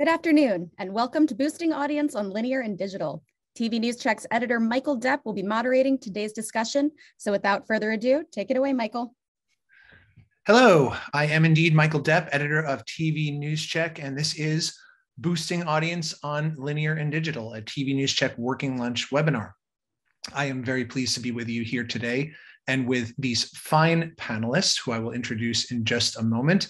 Good afternoon, and welcome to Boosting Audience on Linear and Digital. TV News Check's editor Michael Depp will be moderating today's discussion. So without further ado, take it away, Michael. Hello, I am indeed Michael Depp, editor of TV News Check, and this is Boosting Audience on Linear and Digital, a TV News Check working lunch webinar. I am very pleased to be with you here today and with these fine panelists who I will introduce in just a moment.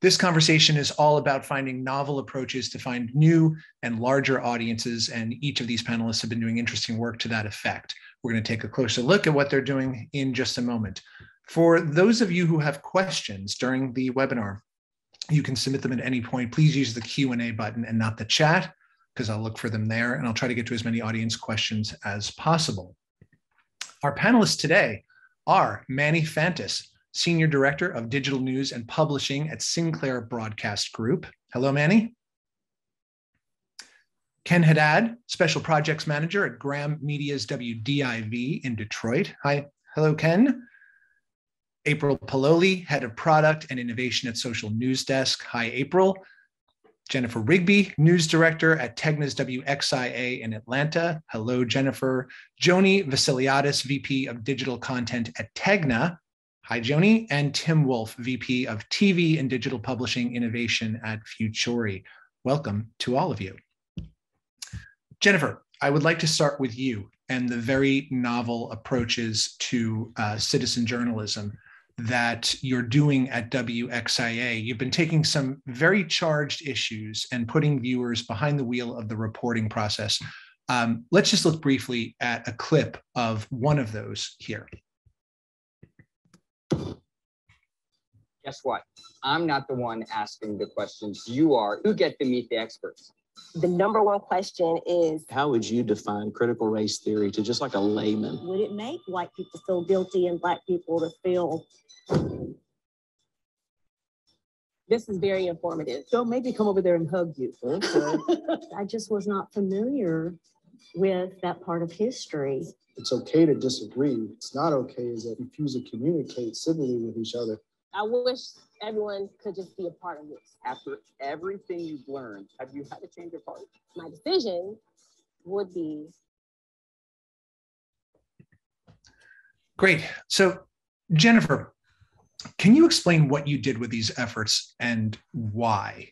This conversation is all about finding novel approaches to find new and larger audiences, and each of these panelists have been doing interesting work to that effect. We're going to take a closer look at what they're doing in just a moment. For those of you who have questions during the webinar, you can submit them at any point. Please use the Q&A button and not the chat, because I'll look for them there, and I'll try to get to as many audience questions as possible. Our panelists today are Manny Fantis, Senior Director of Digital News and Publishing at Sinclair Broadcast Group. Hello, Manny. Ken Haddad, Special Projects Manager at Graham Media's WDIV in Detroit. Hi. Hello, Ken. April Pololi, Head of Product and Innovation at Social News Desk. Hi, April. Jennifer Rigby, News Director at Tegna's WXIA in Atlanta. Hello, Jennifer. Joni Vasiliadis, VP of Digital Content at Tegna. Hi, Joni, and Tim Wolf, VP of TV and Digital Publishing Innovation at Futuri. Welcome to all of you. Jennifer, I would like to start with you and the very novel approaches to uh, citizen journalism that you're doing at WXIA. You've been taking some very charged issues and putting viewers behind the wheel of the reporting process. Um, let's just look briefly at a clip of one of those here. Guess what? I'm not the one asking the questions. You are. You get to meet the experts. The number one question is How would you define critical race theory to just like a layman? Would it make white people feel guilty and black people to feel? This is very informative. So maybe come over there and hug you. Okay. I just was not familiar with that part of history. It's okay to disagree. It's not okay is that refuse to communicate civilly with each other. I wish everyone could just be a part of this. After everything you've learned, have you had to change your part? My decision would be Great. So, Jennifer, can you explain what you did with these efforts and why?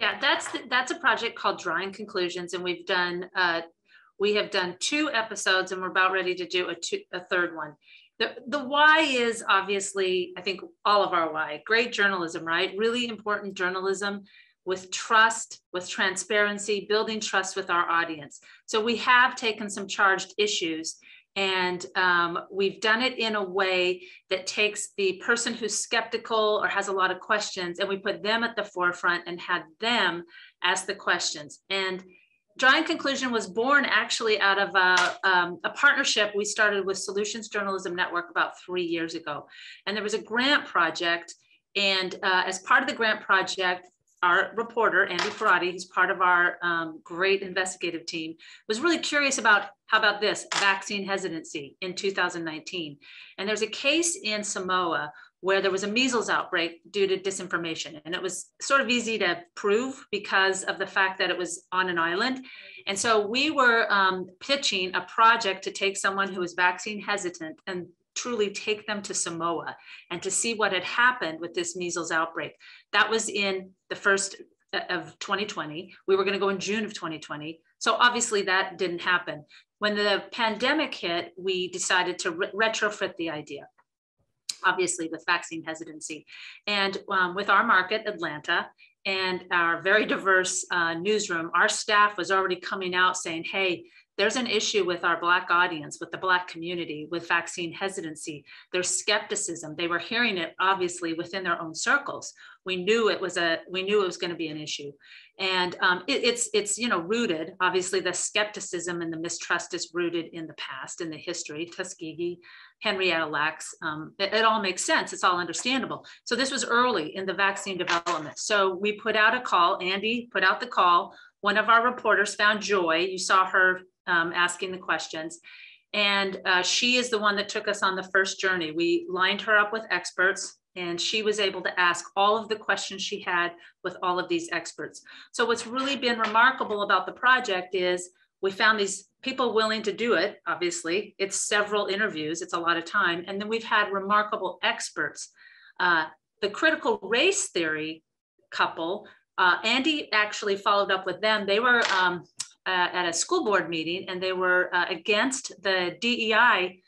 Yeah, that's the, that's a project called Drawing Conclusions, and we've done uh, we have done two episodes, and we're about ready to do a, two, a third one the, the why is obviously, I think all of our why, great journalism, right? Really important journalism with trust, with transparency, building trust with our audience. So we have taken some charged issues and um, we've done it in a way that takes the person who's skeptical or has a lot of questions and we put them at the forefront and had them ask the questions. And Drawing Conclusion was born actually out of a, um, a, partnership we started with Solutions Journalism Network about three years ago. And there was a grant project. And uh, as part of the grant project, our reporter, Andy Pierrotti, who's part of our um, great investigative team, was really curious about how about this vaccine hesitancy in 2019. And there's a case in Samoa where there was a measles outbreak due to disinformation. And it was sort of easy to prove because of the fact that it was on an island. And so we were um, pitching a project to take someone who was vaccine hesitant and truly take them to Samoa and to see what had happened with this measles outbreak. That was in the first uh, of 2020. We were going to go in June of 2020. So obviously that didn't happen. When the pandemic hit, we decided to re- retrofit the idea obviously with vaccine hesitancy. And um, with our market, Atlanta, and our very diverse uh, newsroom, our staff was already coming out saying, hey, there's an issue with our Black audience, with the Black community, with vaccine hesitancy. There's skepticism. They were hearing it obviously within their own circles. We knew it was a we knew it was going to be an issue, and um, it, it's it's you know rooted. Obviously, the skepticism and the mistrust is rooted in the past, in the history. Tuskegee, Henrietta Lacks. Um, it, it all makes sense. It's all understandable. So this was early in the vaccine development. So we put out a call. Andy put out the call. One of our reporters found Joy. You saw her um, asking the questions. And uh, she is the one that took us on the first journey. We lined her up with experts, and she was able to ask all of the questions she had with all of these experts. So what's really been remarkable about the project is we found these people willing to do it, obviously. It's several interviews, it's a lot of time. And then we've had remarkable experts. Uh, the critical race theory couple, uh, Andy actually followed up with them. They were um, uh, at a school board meeting and they were uh, against the DEI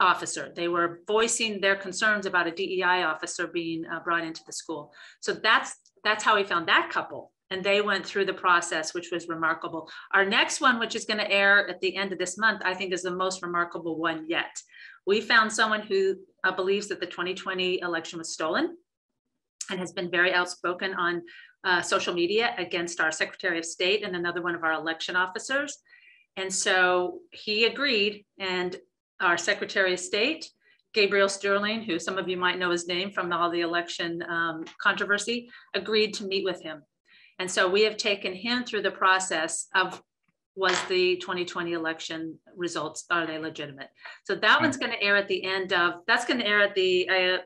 officer. They were voicing their concerns about a DEI officer being uh, brought into the school. So that's that's how we found that couple. And they went through the process, which was remarkable. Our next one, which is going to air at the end of this month, I think is the most remarkable one yet. We found someone who uh, believes that the 2020 election was stolen and has been very outspoken on uh, social media against our Secretary of State and another one of our election officers. And so he agreed, and our Secretary of State, Gabriel Sterling, who some of you might know his name from all the election um, controversy, agreed to meet with him. And so we have taken him through the process of was the 2020 election results, are they legitimate? So that one's going to air at the end of, that's going to air at the uh,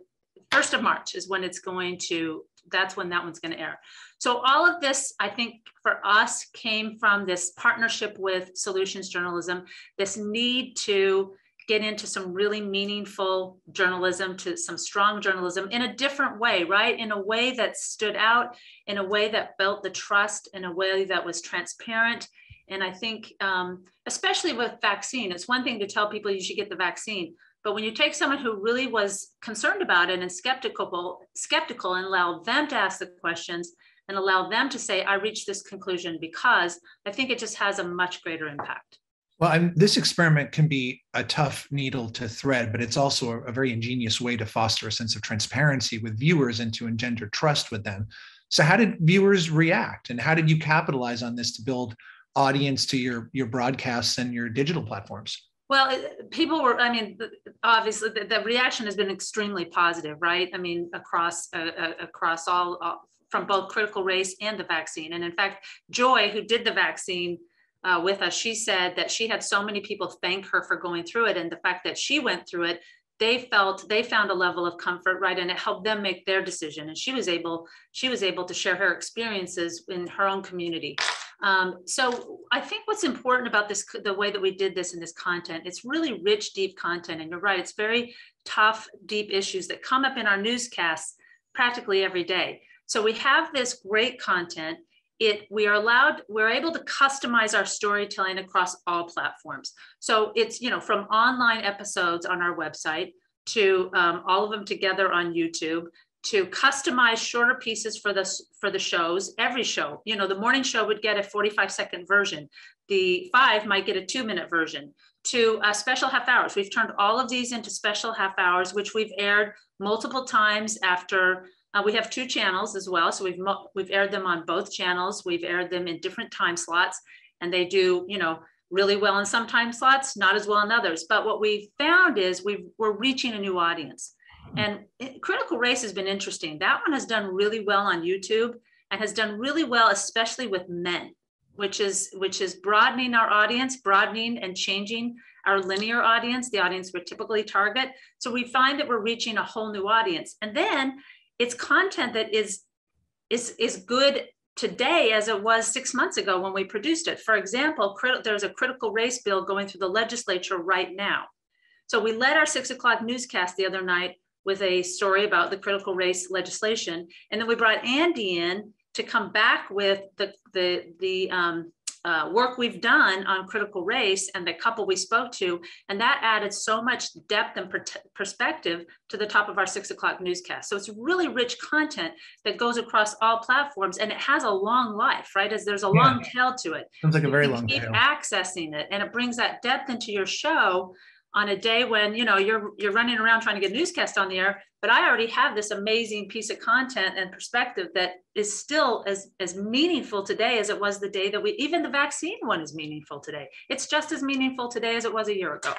1st of March is when it's going to, that's when that one's going to air. So all of this, I think for us came from this partnership with Solutions Journalism, this need to get into some really meaningful journalism to some strong journalism in a different way right in a way that stood out in a way that built the trust in a way that was transparent and i think um, especially with vaccine it's one thing to tell people you should get the vaccine but when you take someone who really was concerned about it and skeptical skeptical and allow them to ask the questions and allow them to say i reached this conclusion because i think it just has a much greater impact well, this experiment can be a tough needle to thread, but it's also a, a, very ingenious way to foster a sense of transparency with viewers and to engender trust with them. So, how did viewers react, and how did you capitalize on this to build audience to your your broadcasts and your digital platforms? Well, people were. I mean, obviously, the, the reaction has been extremely positive, right? I mean, across uh, uh across all from both critical race and the vaccine. And in fact, Joy, who did the vaccine uh, with us, she said that she had so many people thank her for going through it. And the fact that she went through it, they felt they found a level of comfort, right? And it helped them make their decision. And she was able, she was able to share her experiences in her own community. Um, so I think what's important about this, the way that we did this in this content, it's really rich, deep content. And you're right, it's very tough, deep issues that come up in our newscasts practically every day. So we have this great content it we are allowed we're able to customize our storytelling across all platforms so it's you know from online episodes on our website to um, all of them together on youtube to customize shorter pieces for the for the shows every show you know the morning show would get a 45 second version the five might get a two minute version to uh, special half hours we've turned all of these into special half hours which we've aired multiple times after uh, we have two channels as well. So we've, we've aired them on both channels. We've aired them in different time slots and they do, you know, really well in some time slots, not as well in others. But what we found is we we're reaching a new audience. Mm-hmm. And Critical Race has been interesting. That one has done really well on YouTube and has done really well, especially with men, which is which is broadening our audience, broadening and changing our linear audience, the audience we typically target. So we find that we're reaching a whole new audience. And then it's content that is is is good today as it was six months ago when we produced it. For example, crit- there's a critical race bill going through the legislature right now. So we led our six o'clock newscast the other night with a story about the critical race legislation, and then we brought Andy in to come back with the the the um, uh, work we've done on critical race and the couple we spoke to, and that added so much depth and per perspective to the top of our six o'clock newscast. So it's really rich content that goes across all platforms, and it has a long life, right? As there's a yeah. long tail to it. Sounds like a very long keep tail. accessing it, and it brings that depth into your show on a day when you know you're you're running around trying to get a newscast on the air but i already have this amazing piece of content and perspective that is still as as meaningful today as it was the day that we even the vaccine one is meaningful today. It's just as meaningful today as it was a year ago.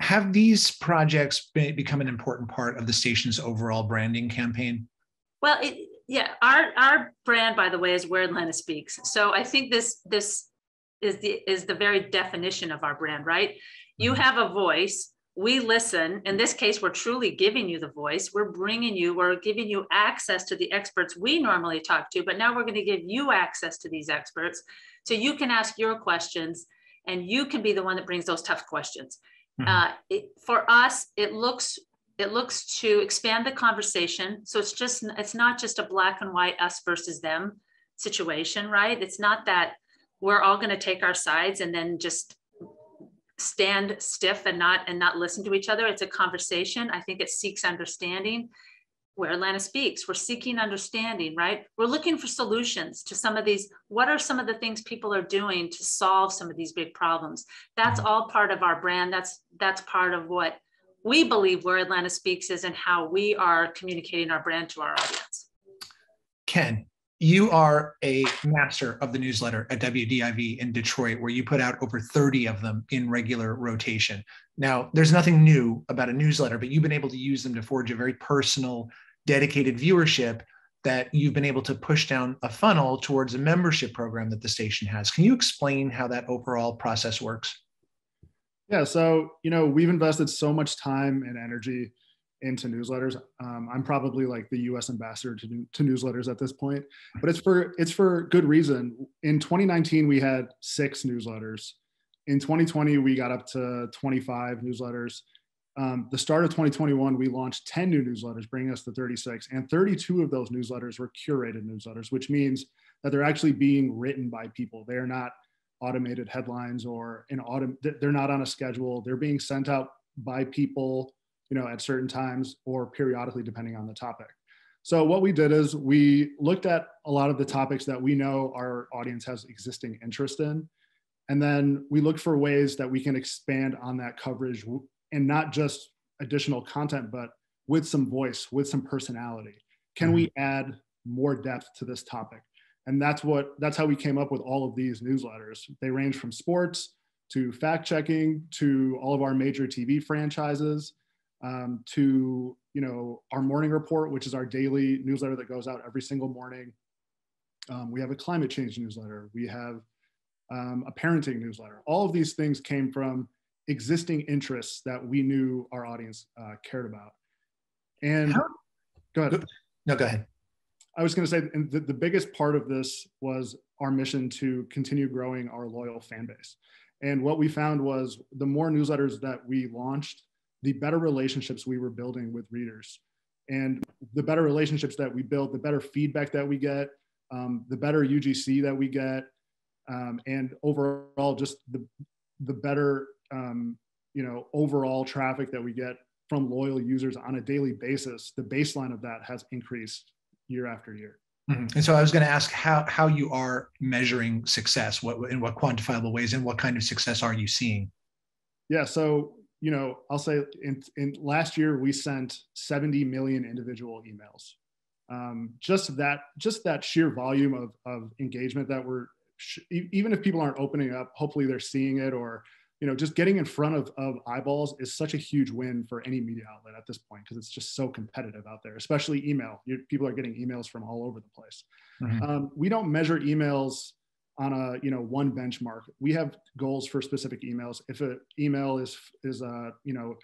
Have these projects become an important part of the station's overall branding campaign? Well it, yeah our our brand by the way is where atlanta speaks. So i think this this is the is the very definition of our brand right you mm-hmm. have a voice we listen. In this case, we're truly giving you the voice. We're bringing you, we're giving you access to the experts we normally talk to, but now we're going to give you access to these experts so you can ask your questions and you can be the one that brings those tough questions. Mm-hmm. Uh, it, for us, it looks it looks to expand the conversation. So it's just it's not just a black and white us versus them situation, right? It's not that we're all going to take our sides and then just stand stiff and not and not listen to each other. It's a conversation. I think it seeks understanding. Where atlanta speaks we're seeking understanding right? We're looking for solutions to some of these what are some of the things people are doing to solve some of these big problems? That's all part of our brand. That's that's part of what we believe where atlanta speaks is and how we are communicating our brand to our audience. Ken you are a master of the newsletter at WDIV in Detroit, where you put out over 30 of them in regular rotation. Now, there's nothing new about a newsletter, but you've been able to use them to forge a very personal, dedicated viewership that you've been able to push down a funnel towards a membership program that the station has. Can you explain how that overall process works? Yeah, so, you know, we've invested so much time and energy into newsletters. Um, I'm probably like the U.S. ambassador to, to newsletters at this point, but it's for it's for good reason. In 2019, we had six newsletters. In 2020, we got up to 25 newsletters. Um, the start of 2021, we launched 10 new newsletters, bringing us to 36, and 32 of those newsletters were curated newsletters, which means that they're actually being written by people. They are not automated headlines or an autumn. They're not on a schedule. They're being sent out by people you know, at certain times or periodically depending on the topic. So what we did is we looked at a lot of the topics that we know our audience has existing interest in. And then we looked for ways that we can expand on that coverage and not just additional content, but with some voice, with some personality. Can we mm-hmm. add more depth to this topic? And that's what that's how we came up with all of these newsletters. They range from sports to fact checking to all of our major TV franchises um, to you know our morning report, which is our daily newsletter that goes out every single morning. Um, we have a climate change newsletter. We have um, a parenting newsletter. All of these things came from existing interests that we knew our audience uh, cared about. And How? go ahead. No, go ahead. I was going to say the, the biggest part of this was our mission to continue growing our loyal fan base. And what we found was the more newsletters that we launched, the better relationships we were building with readers. And the better relationships that we built, the better feedback that we get, um, the better UGC that we get, um, and overall just the, the better, um, you know, overall traffic that we get from loyal users on a daily basis, the baseline of that has increased year after year. Mm-hmm. And so I was going to ask how how you are measuring success, what in what quantifiable ways, and what kind of success are you seeing? Yeah, so you know, I'll say in, in last year we sent 70 million individual emails. Um, just that, just that sheer volume of, of engagement that we're, even if people aren't opening up, hopefully they're seeing it or, you know, just getting in front of, of eyeballs is such a huge win for any media outlet at this point because it's just so competitive out there, especially email. You, people are getting emails from all over the place. Mm-hmm. Um, we don't measure emails on a you know one benchmark. We have goals for specific emails. If an email is is a uh, you know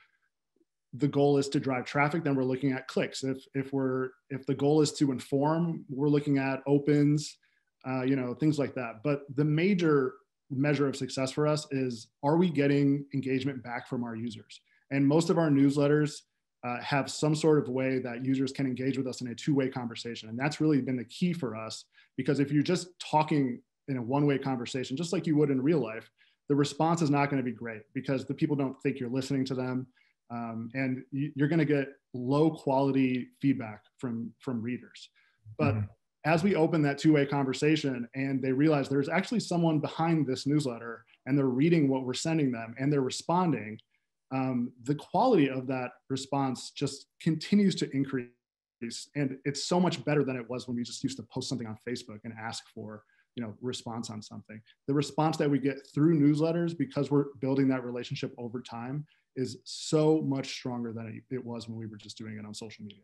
the goal is to drive traffic then we're looking at clicks. If if we're if the goal is to inform we're looking at opens uh, you know things like that. But the major measure of success for us is are we getting engagement back from our users? And most of our newsletters uh, have some sort of way that users can engage with us in a two-way conversation. And that's really been the key for us because if you're just talking in a one-way conversation, just like you would in real life, the response is not going to be great because the people don't think you're listening to them, um, and you're going to get low quality feedback from from readers. But mm-hmm. as we open that two-way conversation and they realize there's actually someone behind this newsletter and they're reading what we're sending them and they're responding, um, the quality of that response just continues to increase. And it's so much better than it was when we just used to post something on Facebook and ask for you know response on something the response that we get through newsletters because we're building that relationship over time is so much stronger than it, was when we were just doing it on social media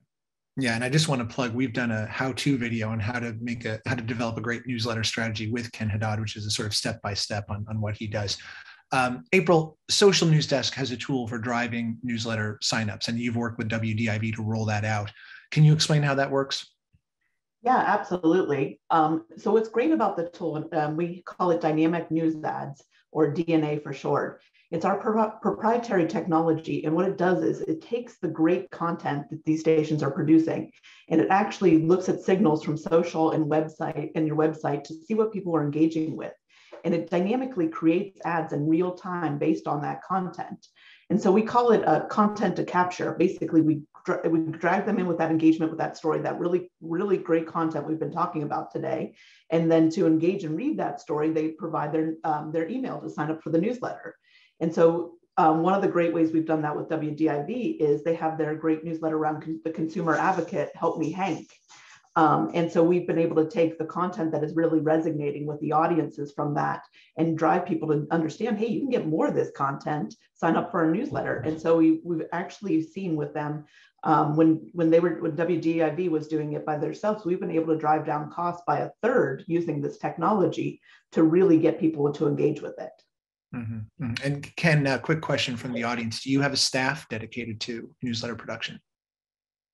yeah, and I just want to plug. We've done a how-to video on how to make a how to develop a great newsletter strategy with Ken Haddad, which is a sort of step by step on on what he does. Um, April, Social News Desk has a tool for driving newsletter signups, and you've worked with WDIV to roll that out. Can you explain how that works? Yeah, absolutely. Um, so what's great about the tool, um, we call it dynamic news ads or DNA for short. It's our pro proprietary technology. And what it does is it takes the great content that these stations are producing and it actually looks at signals from social and website and your website to see what people are engaging with. And it dynamically creates ads in real time based on that content. And so we call it a content to capture. Basically, we, we drag them in with that engagement with that story, that really, really great content we've been talking about today. And then to engage and read that story, they provide their, um, their email to sign up for the newsletter. And so um, one of the great ways we've done that with WDIV is they have their great newsletter around con- the consumer advocate, Help Me Hank. Um, and so we've been able to take the content that is really resonating with the audiences from that and drive people to understand, hey, you can get more of this content, sign up for our newsletter. And so we, we've actually seen with them um, when, when they were, when WDIV was doing it by themselves, we've been able to drive down costs by a third using this technology to really get people to engage with it. Mm-hmm. mm-hmm. And Ken, a quick question from the audience. Do you have a staff dedicated to newsletter production?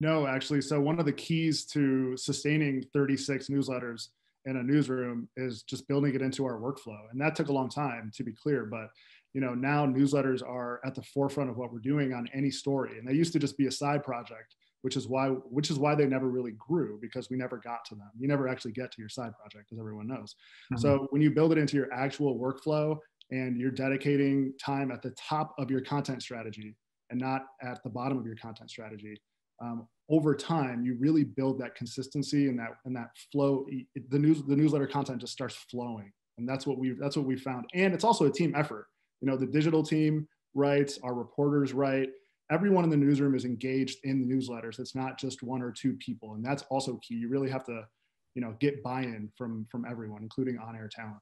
No, actually. So one of the keys to sustaining 36 newsletters in a newsroom is just building it into our workflow. And that took a long time to be clear, but you know, now newsletters are at the forefront of what we're doing on any story. And they used to just be a side project, which is why which is why they never really grew because we never got to them. You never actually get to your side project, as everyone knows. Mm-hmm. So when you build it into your actual workflow and you're dedicating time at the top of your content strategy and not at the bottom of your content strategy um, over time you really build that consistency and that and that flow. The news the newsletter content just starts flowing. And that's what we that's what we found. And it's also a team effort. You know the digital team writes our reporters write. Everyone in the newsroom is engaged in the newsletters. It's not just one or two people. And that's also key. You really have to you know get buy-in from from everyone including on-air talent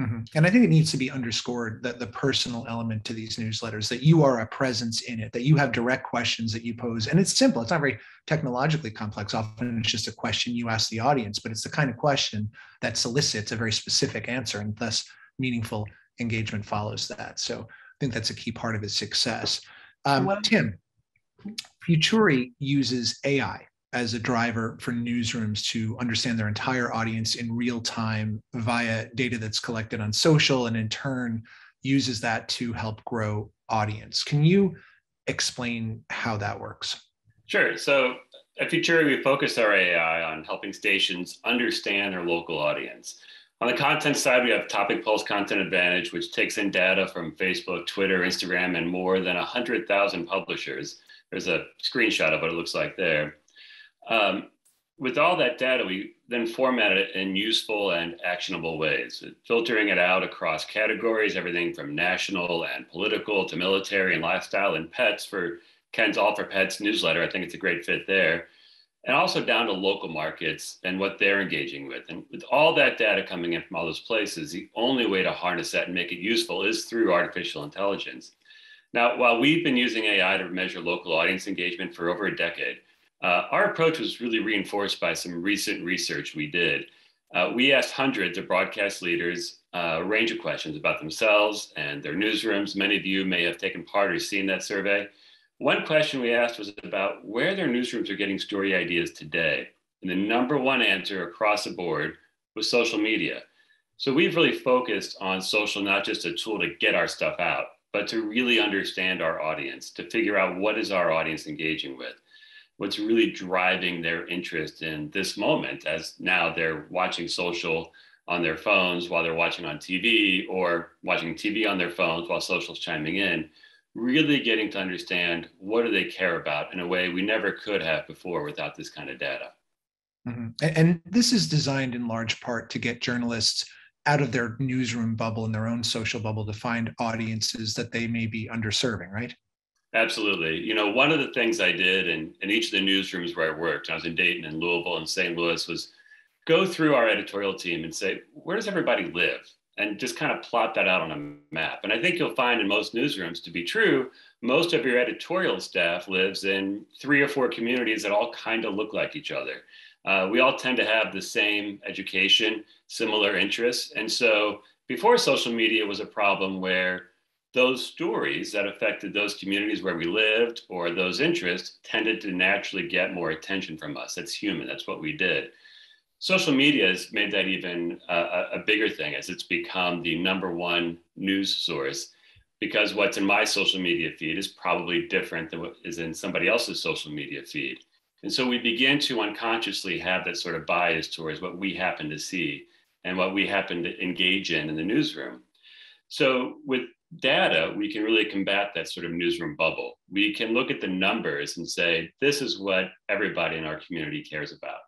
Mm-hmm. And I think it needs to be underscored that the personal element to these newsletters, that you are a presence in it, that you have direct questions that you pose. And it's simple, it's not very technologically complex. Often it's just a question you ask the audience, but it's the kind of question that solicits a very specific answer and thus meaningful engagement follows that. So I think that's a key part of its success. Um, Tim, Futuri uses AI as a driver for newsrooms to understand their entire audience in real time via data that's collected on social and in turn uses that to help grow audience. Can you explain how that works? Sure. So at Futuri, we focus our AI on helping stations understand their local audience. On the content side, we have Topic Pulse Content Advantage, which takes in data from Facebook, Twitter, Instagram, and more than 100,000 publishers. There's a screenshot of what it looks like there. Um, with all that data, we then format it in useful and actionable ways, filtering it out across categories, everything from national and political to military and lifestyle and pets for Ken's All for Pets newsletter. I think it's a great fit there. And also down to local markets and what they're engaging with. And with all that data coming in from all those places, the only way to harness that and make it useful is through artificial intelligence. Now, while we've been using AI to measure local audience engagement for over a decade, uh, our approach was really reinforced by some recent research we did. Uh, we asked hundreds of broadcast leaders uh, a range of questions about themselves and their newsrooms. Many of you may have taken part or seen that survey. One question we asked was about where their newsrooms are getting story ideas today. And the number one answer across the board was social media. So we've really focused on social, not just a tool to get our stuff out, but to really understand our audience, to figure out what is our audience engaging with what's really driving their interest in this moment as now they're watching social on their phones while they're watching on TV or watching TV on their phones while social's chiming in, really getting to understand what do they care about in a way we never could have before without this kind of data. Mm-hmm. And, and this is designed in large part to get journalists out of their newsroom bubble and their own social bubble to find audiences that they may be underserving, right? Absolutely. You know, one of the things I did in, in each of the newsrooms where I worked, I was in Dayton and Louisville and St. Louis, was go through our editorial team and say, where does everybody live? And just kind of plot that out on a map. And I think you'll find in most newsrooms to be true, most of your editorial staff lives in three or four communities that all kind of look like each other. Uh, we all tend to have the same education, similar interests. And so before social media was a problem where those stories that affected those communities where we lived or those interests tended to naturally get more attention from us. That's human, that's what we did. Social media has made that even a, a bigger thing as it's become the number one news source because what's in my social media feed is probably different than what is in somebody else's social media feed. And so we begin to unconsciously have that sort of bias towards what we happen to see and what we happen to engage in in the newsroom. So with data, we can really combat that sort of newsroom bubble. We can look at the numbers and say, this is what everybody in our community cares about,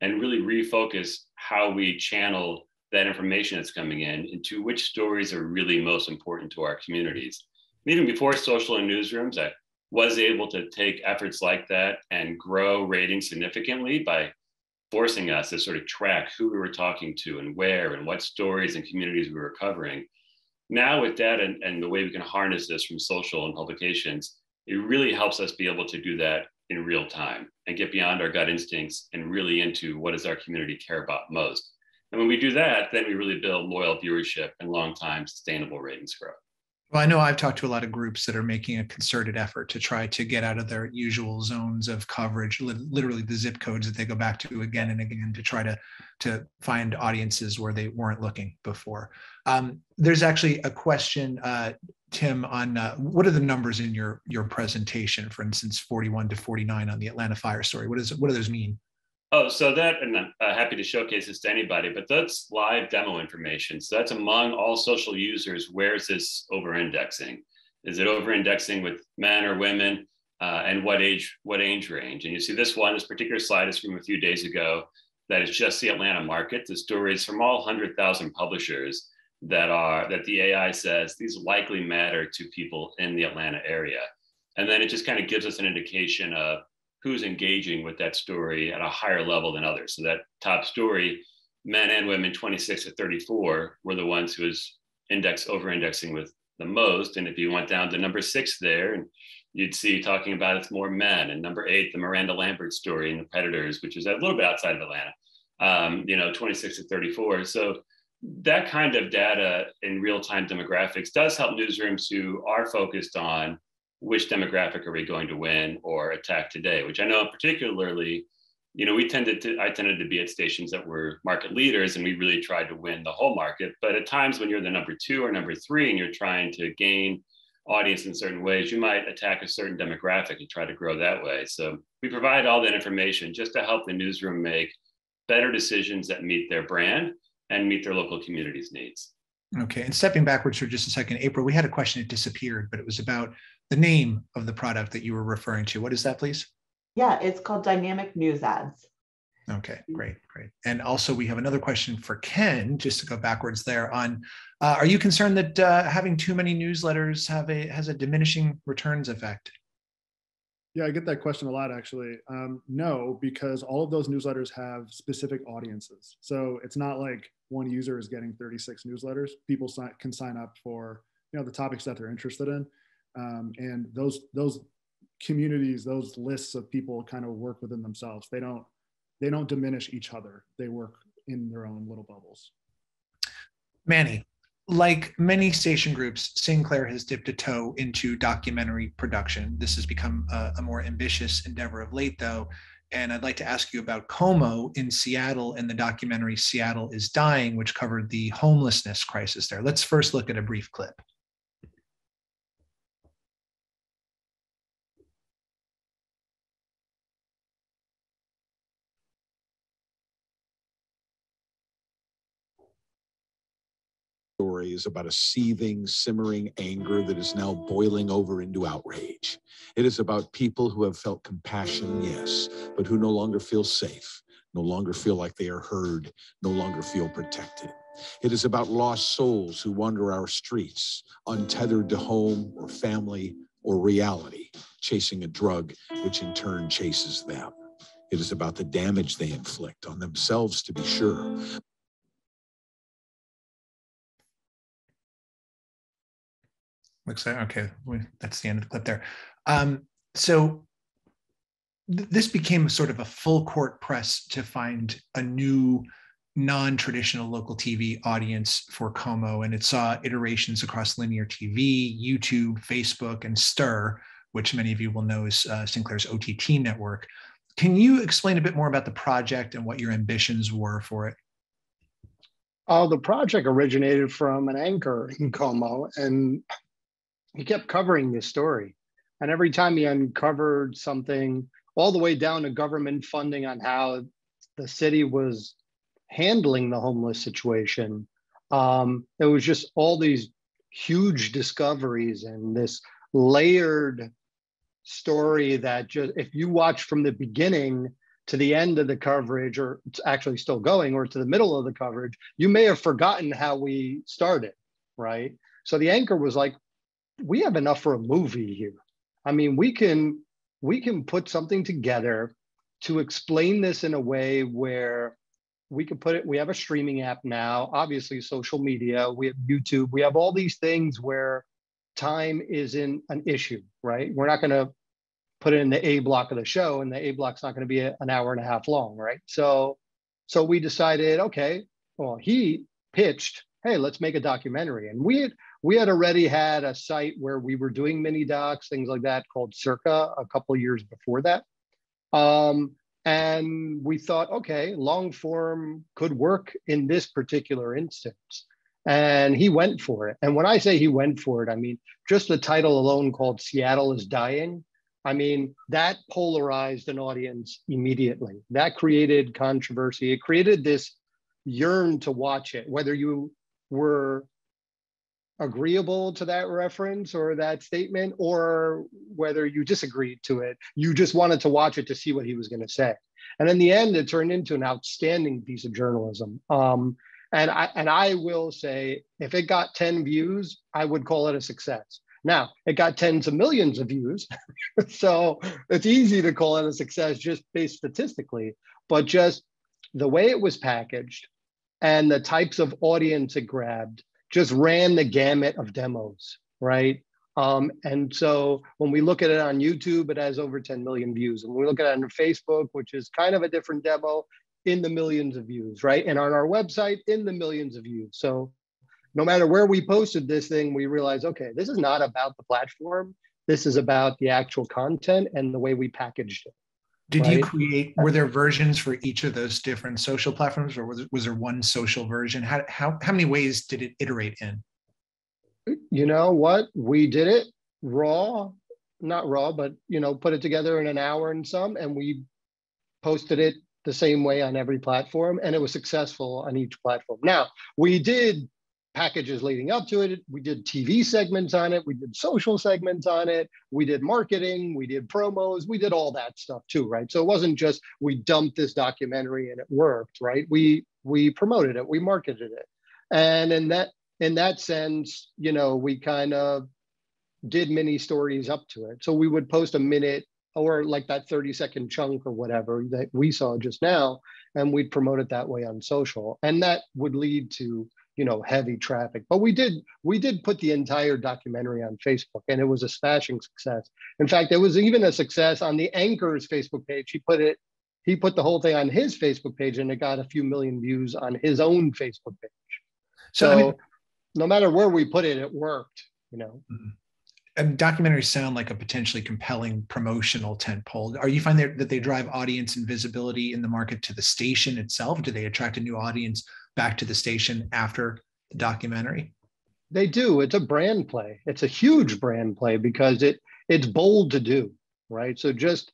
and really refocus how we channel that information that's coming in into which stories are really most important to our communities. even before social and newsrooms, I was able to take efforts like that and grow ratings significantly by forcing us to sort of track who we were talking to and where and what stories and communities we were covering. Now, with that and, and the way we can harness this from social and publications, it really helps us be able to do that in real time and get beyond our gut instincts and really into what does our community care about most. And when we do that, then we really build loyal viewership and long-time sustainable ratings growth. Well, I know I've talked to a lot of groups that are making a concerted effort to try to get out of their usual zones of coverage, literally the zip codes that they go back to again and again to try to to find audiences where they weren't looking before. Um, there's actually a question, uh, Tim, on uh, what are the numbers in your your presentation? For instance, 41 to 49 on the Atlanta fire story. What does what do those mean? Oh, so that, and I'm uh, happy to showcase this to anybody, but that's live demo information. So that's among all social users. Where's this over indexing? Is it over indexing with men or women? Uh, and what age, what age range? And you see this one, this particular slide is from a few days ago. That is just the Atlanta market. The stories from all 100,000 publishers that are, that the AI says these likely matter to people in the Atlanta area. And then it just kind of gives us an indication of who's engaging with that story at a higher level than others. So that top story, men and women 26 to 34 were the ones who was index over indexing with the most. And if you went down to number six there, and you'd see talking about it's more men. And number eight, the Miranda Lambert story in the Predators, which is a little bit outside of Atlanta, um, you know, 26 to 34. So that kind of data in real time demographics does help newsrooms who are focused on which demographic are we going to win or attack today, which I know particularly, you know, we tended to, I tended to be at stations that were market leaders and we really tried to win the whole market. But at times when you're the number two or number three and you're trying to gain audience in certain ways, you might attack a certain demographic and try to grow that way. So we provide all that information just to help the newsroom make better decisions that meet their brand and meet their local community's needs. Okay, and stepping backwards for just a second, April, we had a question that disappeared, but it was about the name of the product that you were referring to. What is that, please? Yeah, it's called Dynamic News Ads. Okay, great, great. And also, we have another question for Ken, just to go backwards there. On, uh, are you concerned that uh, having too many newsletters have a has a diminishing returns effect? Yeah, I get that question a lot actually. Um, no, because all of those newsletters have specific audiences. So it's not like one user is getting 36 newsletters. People can sign up for you know the topics that they're interested in um, and those those communities those lists of people kind of work within themselves. They don't they don't diminish each other. They work in their own little bubbles. Manny like many station groups sinclair has dipped a toe into documentary production. This has become a, a more ambitious endeavor of late though. And I'd like to ask you about KOMO in Seattle and the documentary Seattle is Dying, which covered the homelessness crisis there. Let's first look at a brief clip. Story is about a seething, simmering anger that is now boiling over into outrage. It is about people who have felt compassion, yes, but who no longer feel safe, no longer feel like they are heard, no longer feel protected. It is about lost souls who wander our streets, untethered to home or family or reality, chasing a drug which in turn chases them. It is about the damage they inflict on themselves, to be sure, Looks like okay. That's the end of the clip there. Um, so th- this became sort of a full court press to find a new non-traditional local TV audience for KOMO, and it saw iterations across linear TV, YouTube, Facebook, and STIRR, which many of you will know is uh, Sinclair's OTT network. Can you explain a bit more about the project and what your ambitions were for it? Uh, the project originated from an anchor in KOMO, and he kept covering this story. And every time he uncovered something, all the way down to government funding on how the city was handling the homeless situation. Um, it was just all these huge discoveries and this layered story that just if you watch from the beginning to the end of the coverage or it's actually still going or to the middle of the coverage you may have forgotten how we started right so the anchor was like we have enough for a movie here. I mean we can we can put something together to explain this in a way where we can put it we have a streaming app now obviously social media we have youtube we have all these things where time isn't an issue right? We're not going to put it in the a block of the show and the a block's not going to be a, an hour and a half long right? So so we decided okay well he pitched hey let's make a documentary. And we had we had already had a site where we were doing mini docs things like that called circa a couple years before that um, and we thought, okay, long form could work in this particular instance. And he went for it. And when I say he went for it, I mean, just the title alone called Seattle is Dying. I mean, that polarized an audience immediately. That created controversy. It created this yearn to watch it, whether you were agreeable to that reference or that statement or whether you disagreed to it you just wanted to watch it to see what he was going to say. And in the end it turned into an outstanding piece of journalism. Um, and i and i will say if it got 10 views i would call it a success. Now it got tens of millions of views so it's easy to call it a success just based statistically but just the way it was packaged and the types of audience it grabbed just ran the gamut of demos, right? Um, and so when we look at it on YouTube, it has over 10 million views. And when we look at it on Facebook, which is kind of a different demo, in the millions of views, right? And on our website, in the millions of views. So no matter where we posted this thing, we realized, okay, this is not about the platform. This is about the actual content and the way we packaged it. Did right? you create, were there versions for each of those different social platforms or was, was there one social version? How, how, how many ways did it iterate in? You know what? We did it raw, not raw, but, you know, put it together in an hour and some, and we posted it the same way on every platform and it was successful on each platform. Now, we did packages leading up to it. We did TV segments on it. We did social segments on it. We did marketing. We did promos. We did all that stuff too, right? So it wasn't just we dumped this documentary and it worked, right? We we promoted it. We marketed it, and in that in that sense, you know, we kind of did mini stories up to it. So we would post a minute or like that 30 second chunk or whatever that we saw just now, and we'd promote it that way on social. And that would lead to you know heavy traffic but we did we did put the entire documentary on facebook and it was a smashing success in fact it was even a success on the anchor's facebook page he put it he put the whole thing on his facebook page and it got a few million views on his own facebook page so, so I mean, no matter where we put it it worked you know mm-hmm. and documentaries sound like a potentially compelling promotional tentpole. Are you find that they drive audience and visibility in the market to the station itself? Do they attract a new audience back to the station after the documentary? They do. It's a brand play. It's a huge brand play because it it's bold to do, right? So just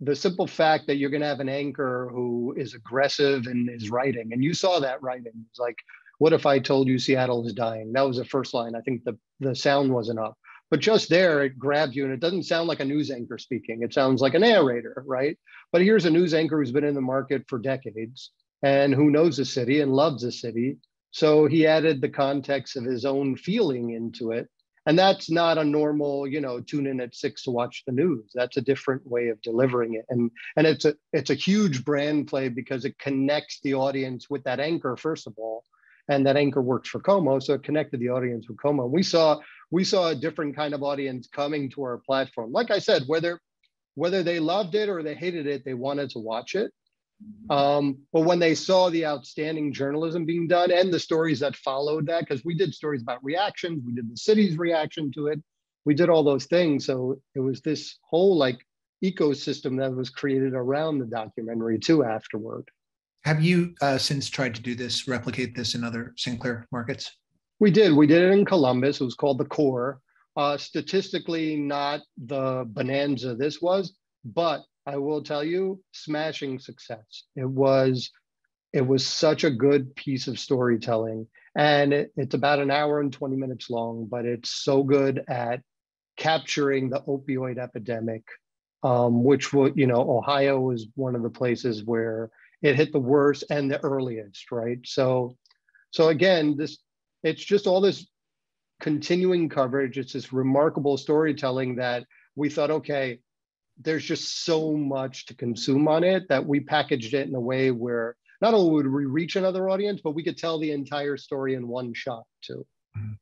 the simple fact that you're going to have an anchor who is aggressive and is writing, and you saw that writing. It's like, what if I told you Seattle is dying? That was the first line. I think the the sound wasn't up, but just there it grabs you, and it doesn't sound like a news anchor speaking. It sounds like a narrator, right? But here's a news anchor who's been in the market for decades and who knows the city and loves the city. So he added the context of his own feeling into it. And that's not a normal, you know, tune in at six to watch the news. That's a different way of delivering it. And and it's a it's a huge brand play because it connects the audience with that anchor, first of all. And that anchor works for KOMO. So it connected the audience with KOMO. We saw we saw a different kind of audience coming to our platform. Like I said, whether whether they loved it or they hated it, they wanted to watch it Um, but when they saw the outstanding journalism being done and the stories that followed that, because we did stories about reactions, we did the city's reaction to it, we did all those things. So it was this whole like ecosystem that was created around the documentary too afterward. Have you uh, since tried to do this, replicate this in other Sinclair markets? We did. We did it in Columbus. It was called the Core. Uh, statistically, not the bonanza this was, but I will tell you, smashing success. It was, it was such a good piece of storytelling, and it, it's about an hour and twenty minutes long, but it's so good at capturing the opioid epidemic, um, which was, you know, Ohio was one of the places where it hit the worst and the earliest, right? So, so again, this it's just all this continuing coverage. It's this remarkable storytelling that we thought, okay, there's just so much to consume on it that we packaged it in a way where not only would we reach another audience, but we could tell the entire story in one shot too. Mm-hmm.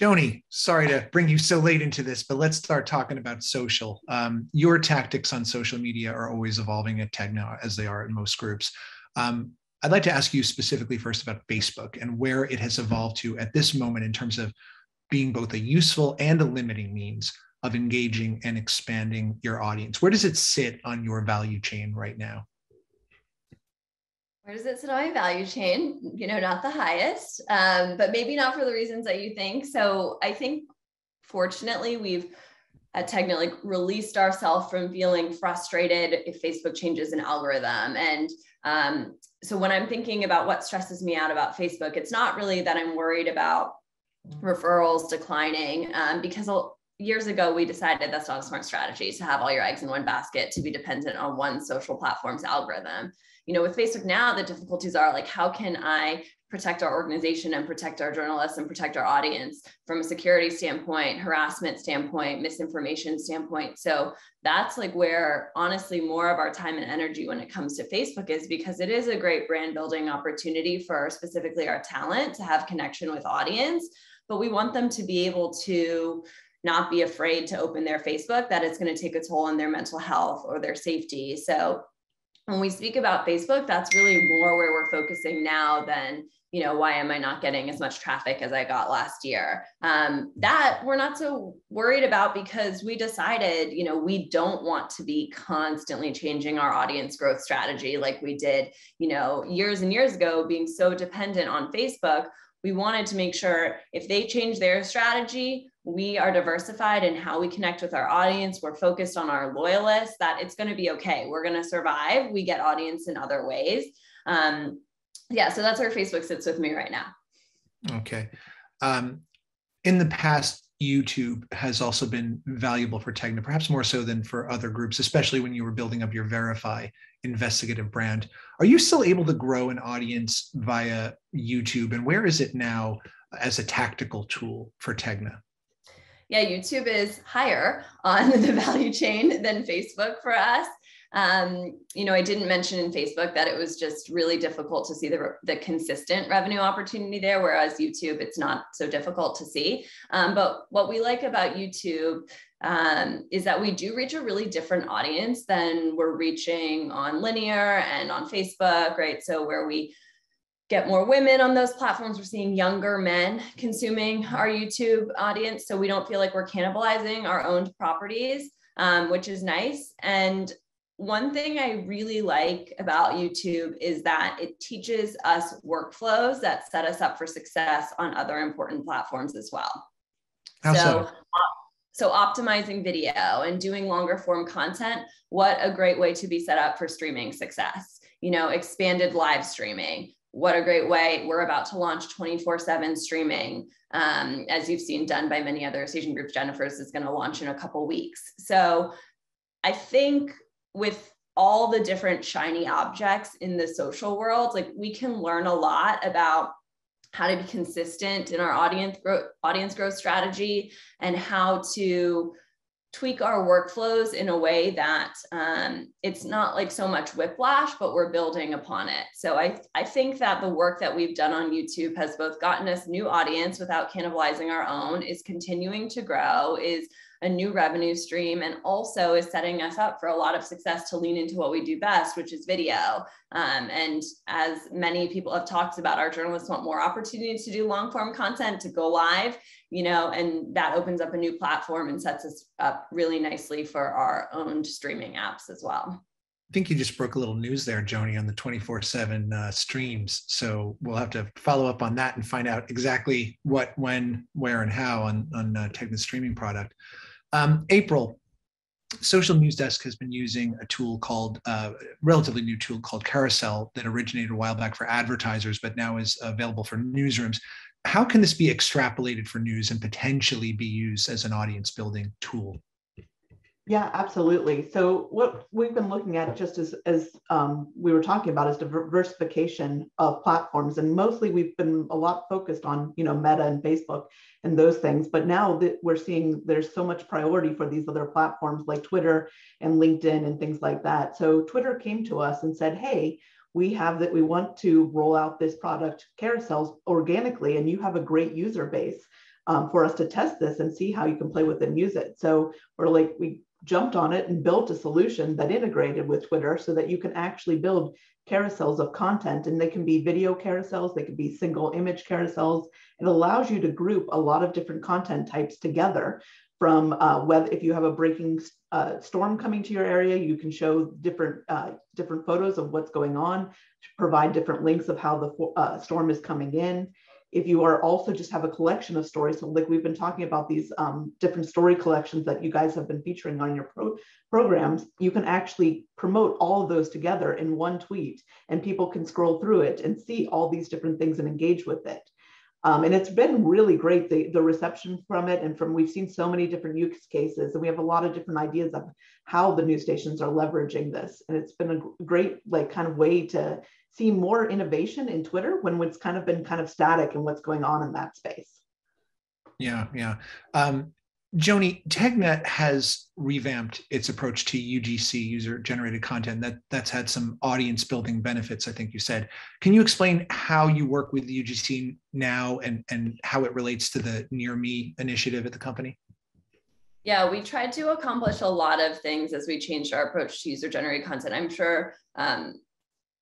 Joni, sorry to bring you so late into this, but let's start talking about social. Um, your tactics on social media are always evolving at Tegna, as they are in most groups. Um, I'd like to ask you specifically first about Facebook and where it has evolved to at this moment in terms of being both a useful and a limiting means of engaging and expanding your audience. Where does it sit on your value chain right now? Where does it sit on my value chain? You know, not the highest, um, but maybe not for the reasons that you think. So I think fortunately we've Tegna like released ourselves from feeling frustrated if Facebook changes an algorithm. And um, so when I'm thinking about what stresses me out about Facebook, it's not really that I'm worried about referrals declining um, because years ago we decided that's not a smart strategy to have all your eggs in one basket to be dependent on one social platform's algorithm you know with facebook now the difficulties are like how can i protect our organization and protect our journalists and protect our audience from a security standpoint, harassment standpoint, misinformation standpoint. So that's like where honestly more of our time and energy when it comes to Facebook is because it is a great brand building opportunity for specifically our talent to have connection with audience, but we want them to be able to not be afraid to open their Facebook that it's going to take a toll on their mental health or their safety. So when we speak about Facebook, that's really more where we're focusing now than you know why am i not getting as much traffic as i got last year um, that we're not so worried about because we decided you know we don't want to be constantly changing our audience growth strategy like we did you know years and years ago being so dependent on facebook we wanted to make sure if they change their strategy we are diversified in how we connect with our audience we're focused on our loyalists that it's going to be okay we're going to survive we get audience in other ways um, yeah, so that's where Facebook sits with me right now. Okay. Um, in the past, YouTube has also been valuable for Tegna, perhaps more so than for other groups, especially when you were building up your Verify investigative brand. Are you still able to grow an audience via YouTube? And where is it now as a tactical tool for Tegna? Yeah, YouTube is higher on the value chain than Facebook for us. Um, you know, I didn't mention in Facebook that it was just really difficult to see the, the consistent revenue opportunity there, whereas YouTube, it's not so difficult to see. Um, but what we like about YouTube um, is that we do reach a really different audience than we're reaching on linear and on Facebook, right? So where we get more women on those platforms. We're seeing younger men consuming our YouTube audience. So we don't feel like we're cannibalizing our owned properties, um, which is nice. And one thing I really like about YouTube is that it teaches us workflows that set us up for success on other important platforms as well. How so, so? so optimizing video and doing longer form content, what a great way to be set up for streaming success. You know, expanded live streaming. What a great way. We're about to launch 24 7 streaming, um, as you've seen done by many other Asian groups. Jennifer's is going to launch in a couple weeks. So I think with all the different shiny objects in the social world, like we can learn a lot about how to be consistent in our audience growth, audience growth strategy and how to tweak our workflows in a way that um, it's not like so much whiplash, but we're building upon it. So I, I think that the work that we've done on YouTube has both gotten us new audience without cannibalizing our own, is continuing to grow, is a new revenue stream and also is setting us up for a lot of success to lean into what we do best, which is video. Um, and as many people have talked about, our journalists want more opportunities to do long form content, to go live, you know, and that opens up a new platform and sets us up really nicely for our owned streaming apps as well. I think you just broke a little news there, Joni, on the 24 uh, 7 streams. So we'll have to follow up on that and find out exactly what, when, where, and how on, on uh, Tegna's streaming product. Um, April, Social News Desk has been using a tool called, uh, relatively new tool called Carousel that originated a while back for advertisers, but now is available for newsrooms. How can this be extrapolated for news and potentially be used as an audience building tool? Yeah, absolutely. So what we've been looking at, just as as um, we were talking about, is diversification of platforms, and mostly we've been a lot focused on you know Meta and Facebook and those things. But now that we're seeing there's so much priority for these other platforms like Twitter and LinkedIn and things like that. So Twitter came to us and said, "Hey, we have that we want to roll out this product carousels organically, and you have a great user base." Um, for us to test this and see how you can play with it and use it. So we're like, we jumped on it and built a solution that integrated with Twitter so that you can actually build carousels of content and they can be video carousels, they could be single image carousels. It allows you to group a lot of different content types together from uh, whether if you have a breaking uh, storm coming to your area, you can show different uh, different photos of what's going on, to provide different links of how the uh, storm is coming in if you are also just have a collection of stories, so like we've been talking about these um, different story collections that you guys have been featuring on your pro- programs, you can actually promote all of those together in one tweet and people can scroll through it and see all these different things and engage with it. Um, and it's been really great, the, the reception from it. And from we've seen so many different use cases, and we have a lot of different ideas of how the news stations are leveraging this. And it's been a great, like, kind of way to see more innovation in Twitter when it's kind of been kind of static and what's going on in that space. Yeah, yeah. Um, Joni, Tegna has revamped its approach to UGC, user generated content. That that's had some audience building benefits, I think you said. Can you explain how you work with UGC now and, and how it relates to the Near Me initiative at the company? Yeah, we tried to accomplish a lot of things as we changed our approach to user generated content. I'm sure um,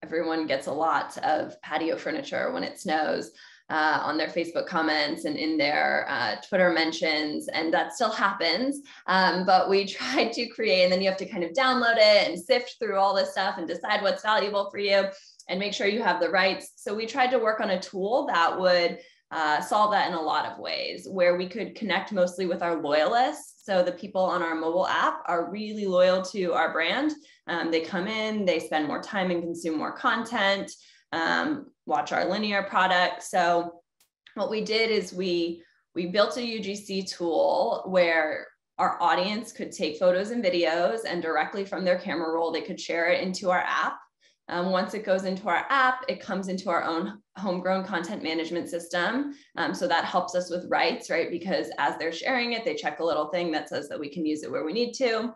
everyone gets a lot of patio furniture when it snows uh, on their Facebook comments and in their uh, Twitter mentions, and that still happens. Um, but we tried to create, and then you have to kind of download it and sift through all this stuff and decide what's valuable for you and make sure you have the rights. So we tried to work on a tool that would uh, solve that in a lot of ways, where we could connect mostly with our loyalists. So the people on our mobile app are really loyal to our brand. Um, they come in, they spend more time and consume more content, um, watch our linear product. So what we did is we we built a UGC tool where our audience could take photos and videos and directly from their camera roll, they could share it into our app. Um, once it goes into our app, it comes into our own homegrown content management system. Um, so that helps us with rights, right? Because as they're sharing it, they check a little thing that says that we can use it where we need to.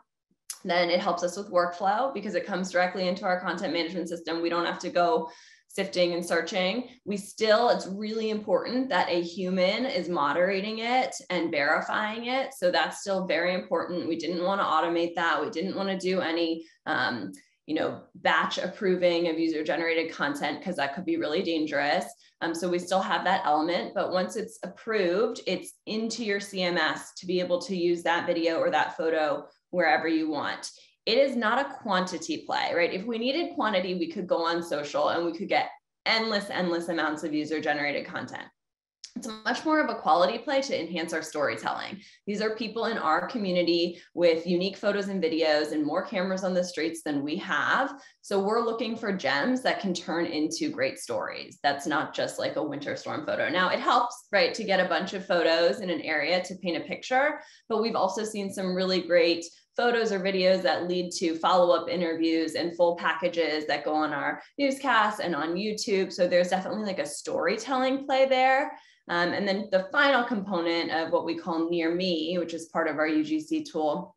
Then it helps us with workflow because it comes directly into our content management system. We don't have to go sifting and searching. We still, it's really important that a human is moderating it and verifying it. So that's still very important. We didn't want to automate that. We didn't want to do any um, you know, batch approving of user generated content because that could be really dangerous. Um, so we still have that element, but once it's approved, it's into your CMS to be able to use that video or that photo wherever you want. It is not a quantity play, right? If we needed quantity, we could go on social and we could get endless, endless amounts of user generated content it's much more of a quality play to enhance our storytelling. These are people in our community with unique photos and videos and more cameras on the streets than we have. So we're looking for gems that can turn into great stories. That's not just like a winter storm photo. Now it helps, right, to get a bunch of photos in an area to paint a picture, but we've also seen some really great photos or videos that lead to follow-up interviews and full packages that go on our newscasts and on YouTube. So there's definitely like a storytelling play there. Um, and then the final component of what we call near me, which is part of our UGC tool,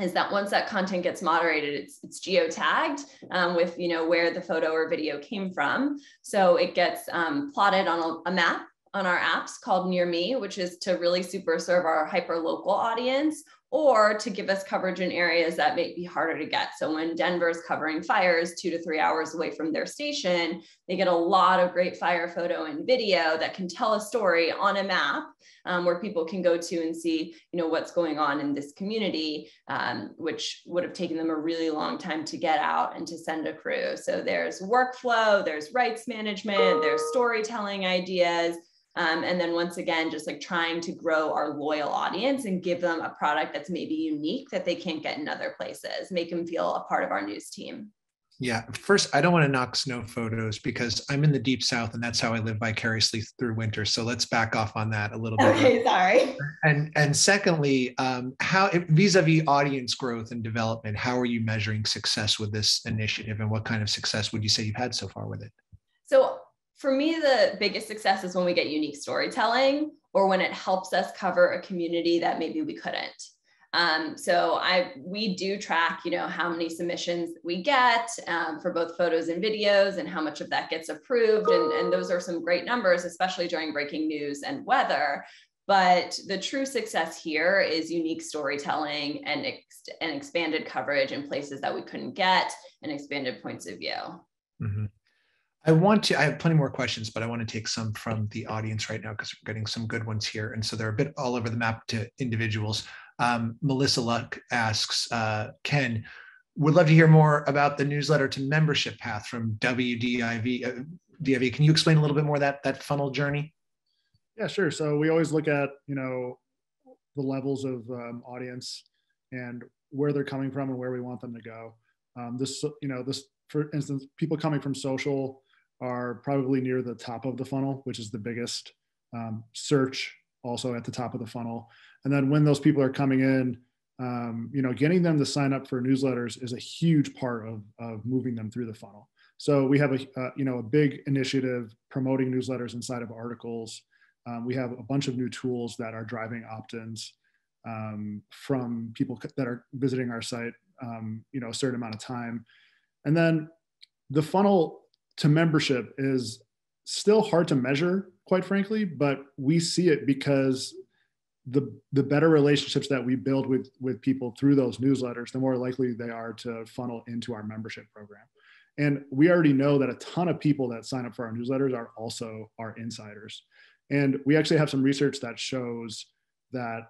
is that once that content gets moderated, it's, it's geotagged um, with you know where the photo or video came from. So it gets um, plotted on a, a, map on our apps called Near Me, which is to really super serve our hyper local audience or to give us coverage in areas that may be harder to get. So when Denver's covering fires two to three hours away from their station, they get a lot of great fire photo and video that can tell a story on a map um, where people can go to and see, you know, what's going on in this community, um, which would have taken them a really long time to get out and to send a crew. So there's workflow, there's rights management, there's storytelling ideas, um, and then once again, just like trying to grow our loyal audience and give them a product that's maybe unique that they can't get in other places, make them feel a part of our news team. Yeah. First, I don't want to knock snow photos because I'm in the deep south and that's how I live vicariously through winter. So let's back off on that a little bit. Okay, sorry. And and secondly, um, how vis-a-vis audience growth and development, how are you measuring success with this initiative, and what kind of success would you say you've had so far with it? So for me, the biggest success is when we get unique storytelling or when it helps us cover a community that maybe we couldn't. Um, so I we do track, you know, how many submissions we get um, for both photos and videos, and how much of that gets approved, and, and those are some great numbers, especially during breaking news and weather. But the true success here is unique storytelling and ex- and expanded coverage in places that we couldn't get, and expanded points of view. Mm-hmm. I want to, I have plenty more questions, but I want to take some from the audience right now because we're getting some good ones here. And so they're a bit all over the map to individuals. Um, Melissa Luck asks, uh, Ken, would love to hear more about the newsletter to membership path from WDIV. Uh, DIV. Can you explain a little bit more that that funnel journey? Yeah, sure. So we always look at you know the levels of um, audience and where they're coming from and where we want them to go. Um, this you know this for instance, people coming from social are probably near the top of the funnel, which is the biggest. Um, search also at the top of the funnel. And then when those people are coming in, um, you know, getting them to sign up for newsletters is a huge part of, of moving them through the funnel. So we have a, uh, you know, a big initiative promoting newsletters inside of articles. Um, we have a bunch of new tools that are driving opt-ins um, from people that are visiting our site, um, you know, a certain amount of time. And then the funnel to membership is still hard to measure, quite frankly, but we see it because the the better relationships that we build with with people through those newsletters, the more likely they are to funnel into our membership program. And we already know that a ton of people that sign up for our newsletters are also our insiders. And we actually have some research that shows that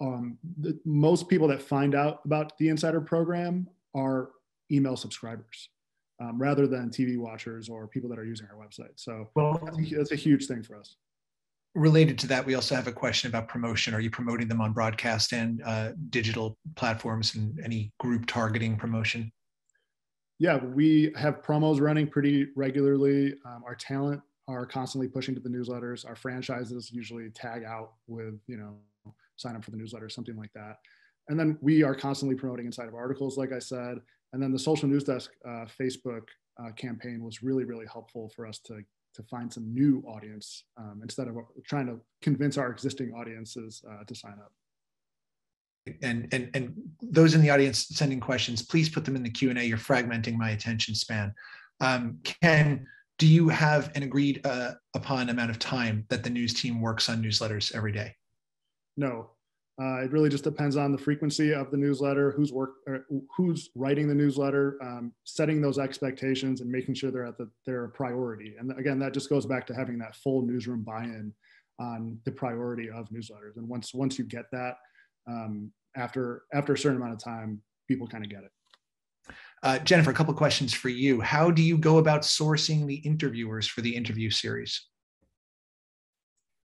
um, the, most people that find out about the insider program are email subscribers um, rather than TV watchers or people that are using our website. So well, that's, a, that's a huge thing for us. Related to that, we also have a question about promotion. Are you promoting them on broadcast and uh, digital platforms and any group targeting promotion? Yeah, we have promos running pretty regularly. Um, our talent are constantly pushing to the newsletters. Our franchises usually tag out with, you know, sign up for the newsletter, something like that. And then we are constantly promoting inside of articles, like I said, and then the social news desk uh, Facebook uh, campaign was really, really helpful for us to, to find some new audience um, instead of trying to convince our existing audiences uh, to sign up. And, and, and those in the audience sending questions, please put them in the Q&A. You're fragmenting my attention span. Um, Ken, do you have an agreed uh, upon amount of time that the news team works on newsletters every day? No, uh, it really just depends on the frequency of the newsletter, who's work, who's writing the newsletter, um, setting those expectations, and making sure they're at the their priority. And again, that just goes back to having that full newsroom buy-in on the priority of newsletters. And once once you get that, um, after after a certain amount of time, people kind of get it. Uh, Jennifer, a couple questions for you. How do you go about sourcing the interviewers for the interview series?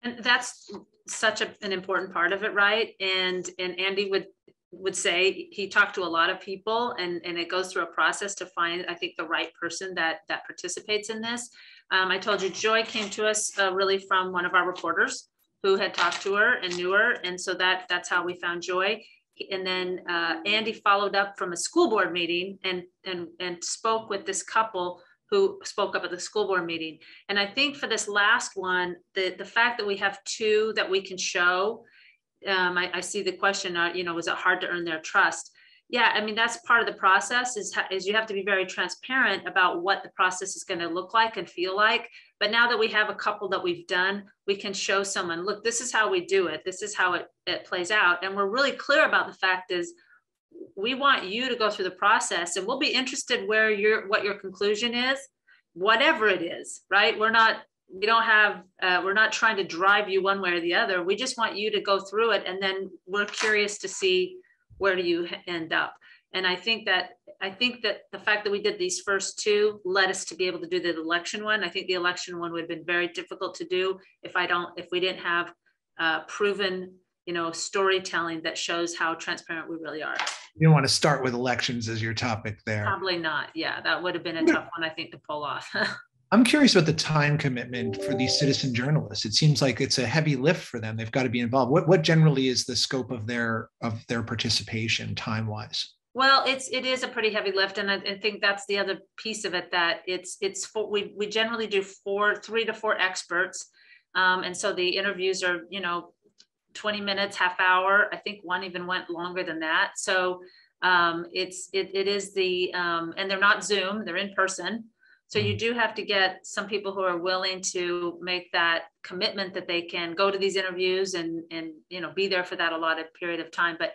And that's such a, an important part of it, right? And and Andy would would say he talked to a lot of people and and it goes through a process to find i think the right person that that participates in this. Um, i told you joy came to us uh, really from one of our reporters who had talked to her and knew her. And so that that's how we found joy. And then uh, andy followed up from a school board meeting and and and spoke with this couple who spoke up at the school board meeting. And I think for this last one, the, the fact that we have two that we can show, um, I, I, see the question, uh, you know, was it hard to earn their trust? yeah, I mean, that's part of the process is, is you have to be very transparent about what the process is going to look like and feel like. But now that we have a couple that we've done, we can show someone, look, this is how we do it. This is how it, it plays out. And we're really clear about the fact is we want you to go through the process and we'll be interested where your, what your conclusion is, whatever it is, right? We're not, we don't have, uh, we're not trying to drive you one way or the other. We just want you to go through it. And then we're curious to see where do you end up and i think that i think that the fact that we did these first two led us to be able to do the election one i think the election one would have been very difficult to do if i don't if we didn't have uh, proven you know storytelling that shows how transparent we really are you don't want to start with elections as your topic there probably not yeah that would have been a tough one i think to pull off I'm curious about the time commitment for these citizen journalists. It seems like it's a heavy lift for them. They've got to be involved. What what generally is the scope of their of their participation time wise? Well, it's it is a pretty heavy lift, and I, I, think that's the other piece of it that it's it's for, we we generally do four three to four experts, um, and so the interviews are you know 20 minutes, half hour. I think one even went longer than that. So um, it's it, it is the um, and they're not Zoom, they're in person. So you mm-hmm. do have to get some people who are willing to make that commitment that they can go to these interviews and and you know be there for that allotted period of time. But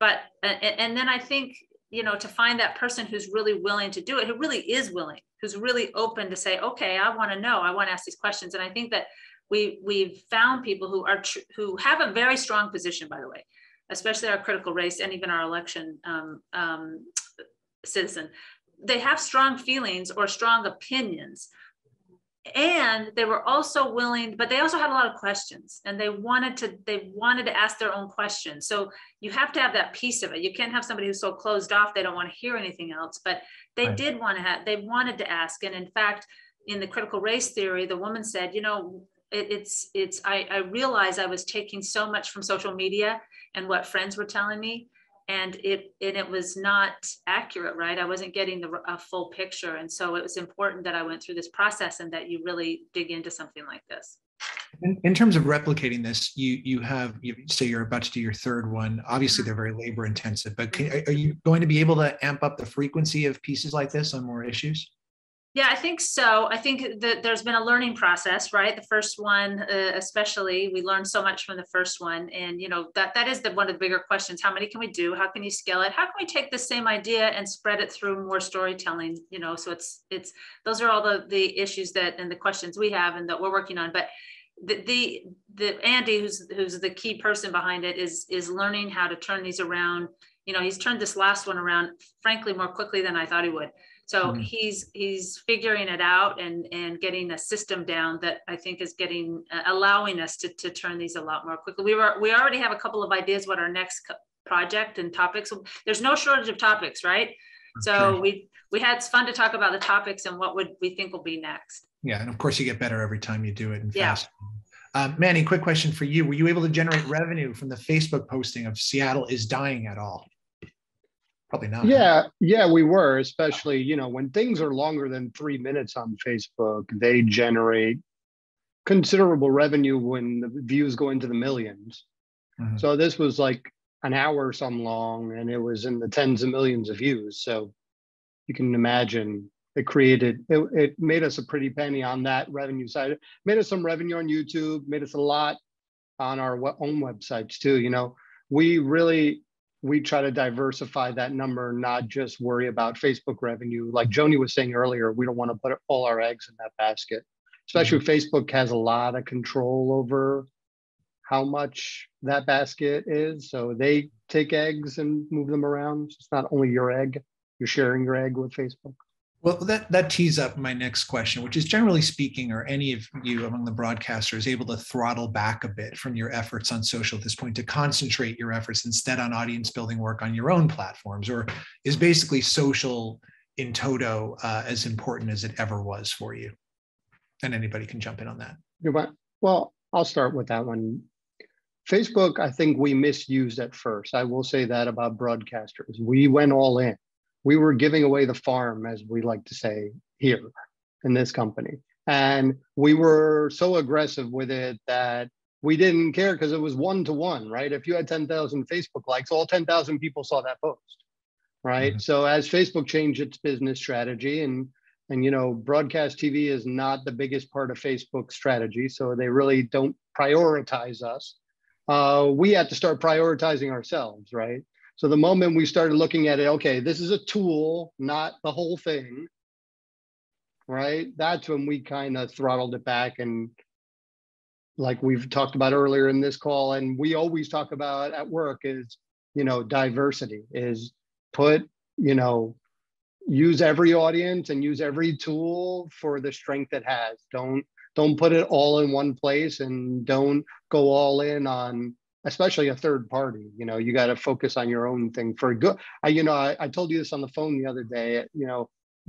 but and, and then I think you know to find that person who's really willing to do it, who really is willing, who's really open to say, okay, I want to know, I want to ask these questions. And I think that we we've found people who are tr- who have a very strong position, by the way, especially our critical race and even our election um, um, citizen. They have strong feelings or strong opinions. And they were also willing but they also had a lot of questions and they wanted to they wanted to ask their own questions. So you have to have that piece of it. You can't have somebody who's so closed off they don't want to hear anything else but they right. did want to have they wanted to ask. And in fact in the critical race theory the woman said you know it, it's it's I, I realized i was taking so much from social media and what friends were telling me. And it and it was not accurate right? I wasn't getting the a full picture. And so it was important that i went through this process and that you really dig into something like this. In, in terms of replicating this you you have you say you're about to do your third one. Obviously mm-hmm. they're very labor intensive but can, are you going to be able to amp up the frequency of pieces like this on more issues yeah, I think so. I think that there's been a learning process, right? The first one, uh, especially, we learned so much from the first one, and you know that that is the one of the bigger questions. How many can we do? How can you scale it? How can we take the same idea and spread it through more storytelling? You know, so it's it's those are all the the issues that and the questions we have and that we're working on. But the the, the Andy, who's who's the key person behind it, is is learning how to turn these around. You know, he's turned this last one around, frankly, more quickly than I thought he would so mm-hmm. he's he's figuring it out and and getting a system down that I think is getting uh, allowing us to to turn these a lot more quickly. We were we already have a couple of ideas what our next project and topics. There's no shortage of topics, right? So we we had fun to talk about the topics and what would we think will be next. Yeah, and of course you get better every time you do it and yeah. Um, Manny, quick question for you. Were you able to generate revenue from the Facebook posting of Seattle is dying at all? Probably not. Yeah, yeah, we were, especially, you know, when things are longer than three minutes on Facebook, they generate considerable revenue when the views go into the 1000000s mm-hmm. So this was like an hour or some long and it was in the tens of millions of views. So you can imagine it created it, it made us a pretty penny on that revenue side. It made us some revenue on YouTube, made us a lot on our own websites too. You know, we really we try to diversify that number, not just worry about Facebook revenue. Like Joni was saying earlier, we don't want to put all our eggs in that basket. Especially mm-hmm. Facebook has a lot of control over how much that basket is. So they take eggs and move them around. It's not only your egg, you're sharing your egg with Facebook. Well, that, that tees up my next question, which is generally speaking, are any of you among the broadcasters able to throttle back a bit from your efforts on social at this point to concentrate your efforts instead on audience building work on your own platforms? Or is basically social in toto uh, as important as it ever was for you? And anybody can jump in on that. Well, I'll start with that one. Facebook, I think we misused at first. I will say that about broadcasters. We went all in we were giving away the farm, as we like to say here in this company. And we were so aggressive with it that we didn't care because it was one to one, right? If you had 10,000 Facebook likes, all 10,000 people saw that post. right? Mm-hmm. So as Facebook changed its business strategy and and you know broadcast TV is not the biggest part of Facebook's strategy, so they really don't prioritize us. Uh, we had to start prioritizing ourselves, right? So the moment we started looking at it, okay, this is a tool, not the whole thing, right? That's when we kind of throttled it back and like we've talked about earlier in this call and we always talk about at work is you know diversity is put you know use every audience and use every tool for the strength it has don't don't put it all in one place and don't go all in on especially a third party you know you got to focus on your own thing for good i you know I, I told you this on the phone the other day you know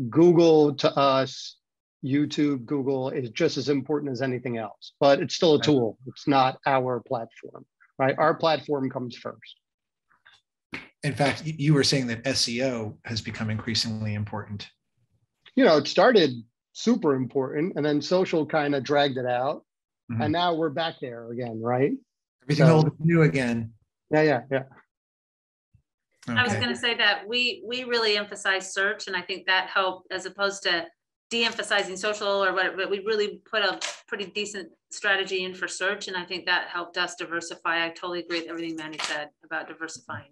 google to us YouTube, Google is just as important as anything else, but it's still a tool. It's not our platform, right? Our platform comes first. In fact, you were saying that SEO has become increasingly important. You know, it started super important and then social kind of dragged it out. Mm-hmm. And now we're back there again, right? Everything so, old new again. Yeah, yeah, yeah. Okay. I was going to say that we we really emphasize search, and I think that helped as opposed to de-emphasizing social or what, but we really put a pretty decent strategy in for search. And I think that helped us diversify. I totally agree with everything Manny said about diversifying.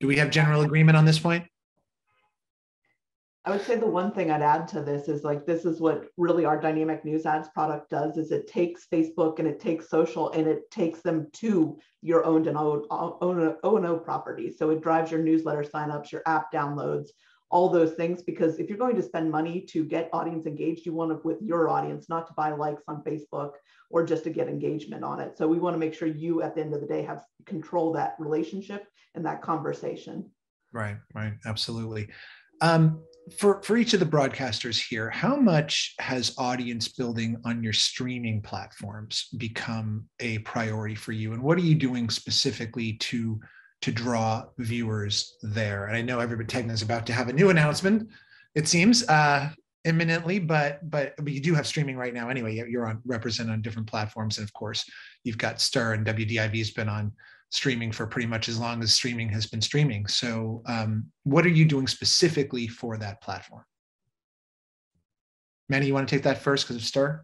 Do we have general agreement on this point? I would say the one thing I'd add to this is like this is what really our dynamic news ads product does is it takes Facebook and it takes social and it takes them to your owned and owned O and O properties. So it drives your newsletter signups, your app downloads, all those things because if you're going to spend money to get audience engaged you want to with your audience not to buy likes on facebook or just to get engagement on it. So we want to make sure you at the end of the day have control that relationship and that conversation. Right right. Absolutely. Um, for for each of the broadcasters here how much has audience building on your streaming platforms become a priority for you and what are you doing specifically to to draw viewers there. And I know everybody Tegna is about to have a new announcement, it seems, uh, imminently, but, but but you do have streaming right now anyway. You're on represent on different platforms, and of course, you've got STIRR and WDIV has been on streaming for pretty much as long as streaming has been streaming. So, um, what are you doing specifically for that platform? Manny, you want to take that first because of STIRR?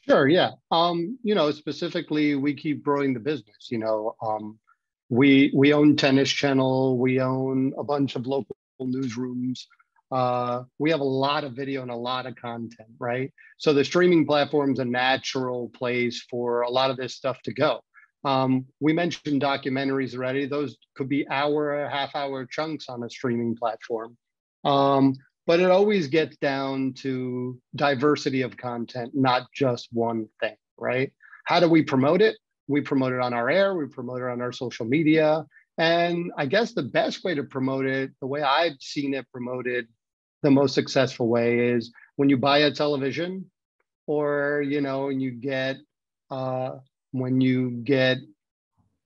Sure. Yeah. Um, you know, specifically, we keep growing the business. You know, um, we we own tennis channel we own a bunch of local newsrooms uh, we have a lot of video and a lot of content right so the streaming platform is a natural place for a lot of this stuff to go um, we mentioned documentaries already. Those could be hour half hour chunks on a streaming platform. Um, but it always gets down to diversity of content not just one thing right? How do we promote it? We promote it on our air, we promote it on our social media. And I guess the best way to promote it, the way I've seen it promoted, the most successful way is when you buy a television or, you know, and you get, uh, when you get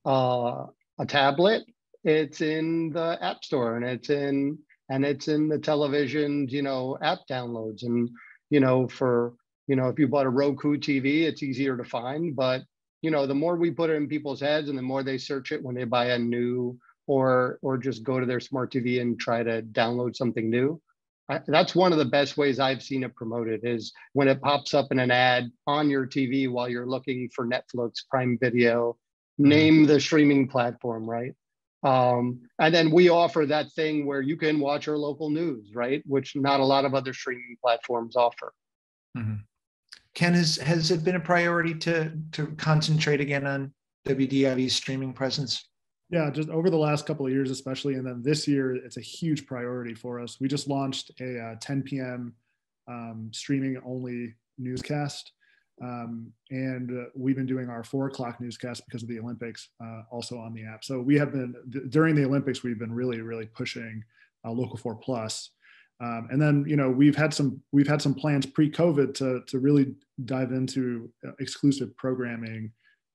uh, a tablet, it's in the app store and it's in, and it's in the television, you know, app downloads. And, you know, for, you know, if you bought a Roku TV, it's easier to find, but you know, the more we put it in people's heads and the more they search it when they buy a new or or just go to their smart TV and try to download something new. I, that's one of the best ways I've seen it promoted is when it pops up in an ad on your TV while you're looking for Netflix, Prime Video, mm-hmm. name the streaming platform, right? Um, and then we offer that thing where you can watch our local news, right? Which not a lot of other streaming platforms offer. Mm-hmm. Ken, has has it been a priority to to concentrate again on WDIV's streaming presence? Yeah, just over the last couple of years, especially, and then this year, it's a huge priority for us. We just launched a uh, 10 p.m. Um, streaming only newscast, um, and uh, we've been doing our four o'clock newscast because of the Olympics, uh, also on the app. So we have been during the Olympics, we've been really, really pushing uh, Local Four Plus. Um, and then you know we've had some we've had some plans pre-COVID to to really dive into uh, exclusive programming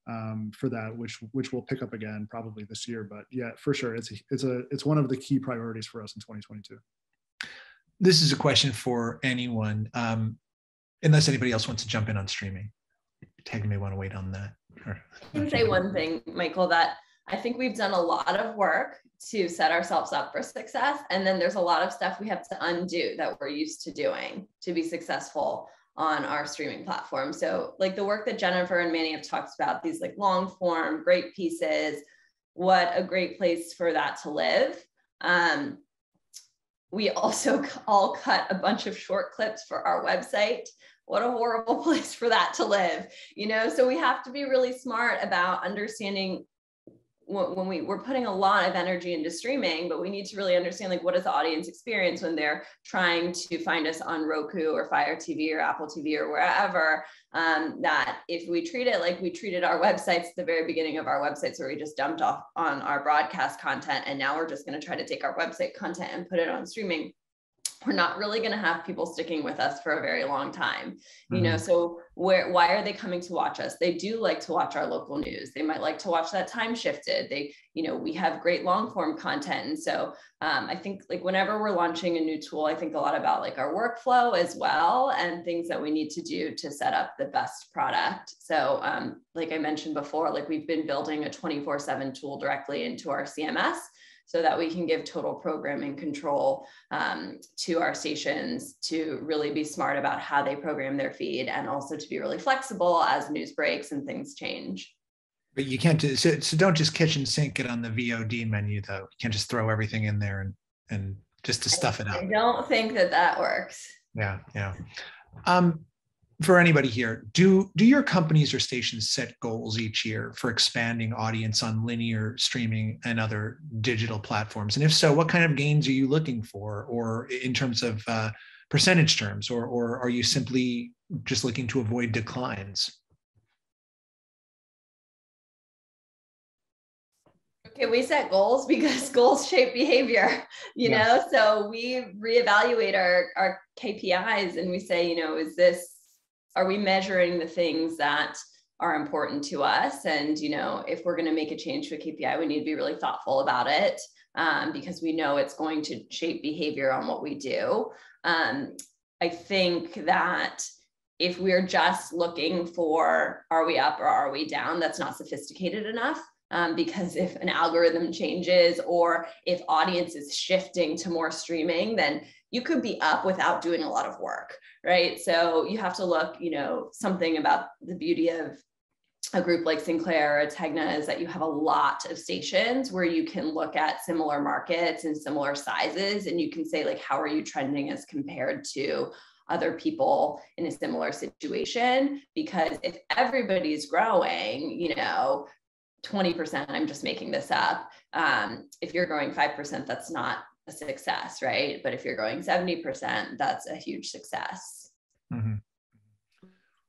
um, for that, which which we'll pick up again probably this year. But yeah, for sure, it's a, it's a it's one of the key priorities for us in 2022. This is a question for anyone, um, unless anybody else wants to jump in on streaming. Tegna may want to wait on that. Or, I can say one thing, Michael, that I think we've done a lot of work to set ourselves up for success. And then there's a lot of stuff we have to undo that we're used to doing to be successful on our streaming platform. So, like the work that Jennifer and Manny have talked about, these like long form, great pieces, what a great place for that to live. Um, we also all cut a bunch of short clips for our website. What a horrible place for that to live, you know? So we have to be really smart about understanding when we we're putting a lot of energy into streaming but we need to really understand like what is the audience experience when they're trying to find us on roku or fire tv or apple tv or wherever um, that if we treat it like we treated our websites at the very beginning of our websites where we just dumped off on our broadcast content and now we're just going to try to take our website content and put it on streaming we're not really going to have people sticking with us for a very long time you mm-hmm. know so where why are they coming to watch us? They do like to watch our local news. They might like to watch that time shifted. They you know we have great long form content. And so um, i think like whenever we're launching a new tool i think a lot about like our workflow as well and things that we need to do to set up the best product. So um, like i mentioned before like we've been building a 24 7 tool directly into our cms so that we can give total programming control um, to our stations to really be smart about how they program their feed and also to be really flexible as news breaks and things change. But you can't so, so don't just kitchen sink it on the VOD menu though. You can't just throw everything in there and and just to stuff it out. I don't think that that works. Yeah, yeah. Um, for anybody here, do do your companies or stations set goals each year for expanding audience on linear streaming and other digital platforms? And if so, what kind of gains are you looking for, or in terms of uh, percentage terms, or or are you simply just looking to avoid declines? Okay, we set goals because goals shape behavior, you yes. know. So we reevaluate our our KPIs and we say, you know, is this are we measuring the things that are important to us? And you know if we're going to make a change to a kpi we need to be really thoughtful about it um, because we know it's going to shape behavior on what we do. Um, i think that if we're just looking for are we up or are we down that's not sophisticated enough um, because if an algorithm changes or if audience is shifting to more streaming then you could be up without doing a lot of work right? So you have to look, you know, something about the beauty of a group like Sinclair or Tegna is that you have a lot of stations where you can look at similar markets and similar sizes and you can say like how are you trending as compared to other people in a similar situation because if everybody's growing you know 20% i'm just making this up um, if you're growing 5% that's not a success, right? But if you're going 70%, that's a huge success. Mm-hmm.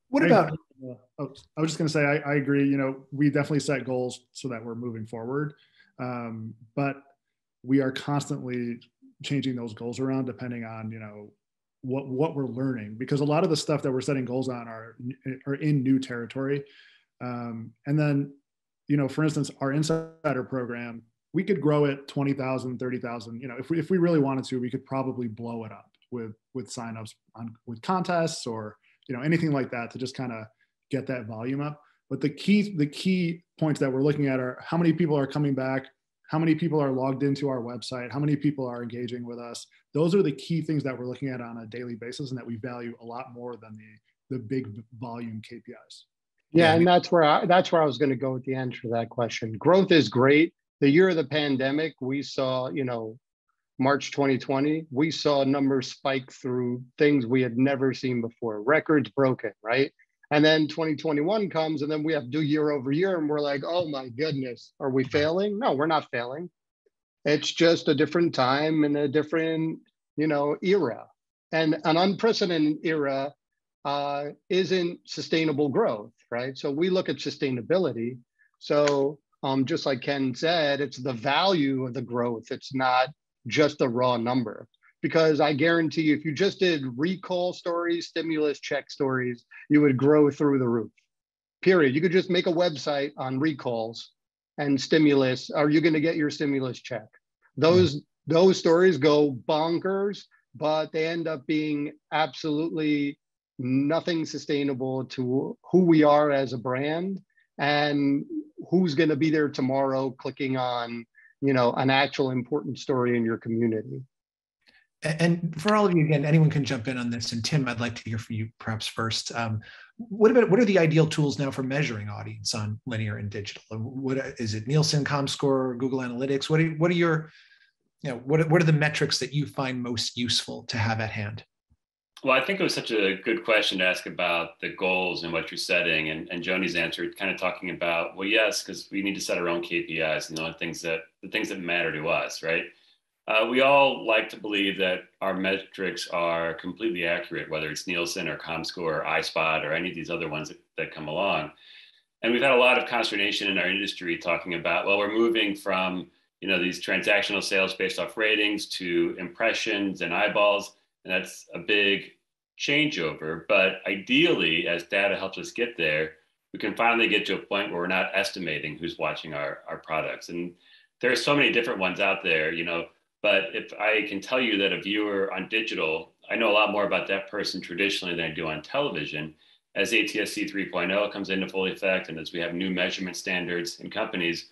What about? I, oh, I was just going to say, I, I, agree. You know, we definitely set goals so that we're moving forward. Um, but we are constantly changing those goals around depending on, you know, what, what we're learning because a lot of the stuff that we're setting goals on are, are in new territory. Um, and then, you know, for instance, our insider program we could grow it 20,000, 30,000. You know, if we, if we really wanted to, we could probably blow it up with, with signups on with contests or, you know, anything like that to just kind of get that volume up. But the key, the key points that we're looking at are how many people are coming back, how many people are logged into our website, how many people are engaging with us. Those are the key things that we're looking at on a daily basis and that we value a lot more than the, the big volume KPIs. Yeah, and that's where I, that's where I was going to go at the end to that question. Growth is great, the year of the pandemic, we saw, you know, March 2020, we saw numbers spike through things we had never seen before, records broken, right? And then 2021 comes, and then we have to do year over year, and we're like, oh my goodness, are we failing? No, we're not failing. It's just a different time and a different, you know, era. And an unprecedented era uh, isn't sustainable growth, right? So we look at sustainability. So um, just like Ken said, it's the value of the growth. It's not just the raw number. Because I guarantee you, if you just did recall stories, stimulus check stories, you would grow through the roof. Period. You could just make a website on recalls and stimulus. Are you going to get your stimulus check? Those mm-hmm. those stories go bonkers, but they end up being absolutely nothing sustainable to who we are as a brand and who's going to be there tomorrow clicking on you know, an actual important story in your community. And for all of you, again, anyone can jump in on this. And Tim, I'd like to hear from you perhaps first. Um, what about what are the ideal tools now for measuring audience on linear and digital? What is it? Nielsen, ComScore, Google Analytics? What are what are your you know what what are the metrics that you find most useful to have at hand? Well, I think it was such a good question to ask about the goals and what you're setting. And, and Joni's answer kind of talking about, well, yes, because we need to set our own KPIs and the things that the things that matter to us, right? Uh, we all like to believe that our metrics are completely accurate, whether it's Nielsen or ComScore or iSpot or any of these other ones that, that come along. And we've had a lot of consternation in our industry talking about, well, we're moving from you know these transactional sales based off ratings to impressions and eyeballs and that's a big changeover. But ideally, as data helps us get there, we can finally get to a point where we're not estimating who's watching our, our products. And there are so many different ones out there, you know, but if I can tell you that a viewer on digital, I know a lot more about that person traditionally than I do on television. As ATSC 3.0 comes into full effect, and as we have new measurement standards in companies,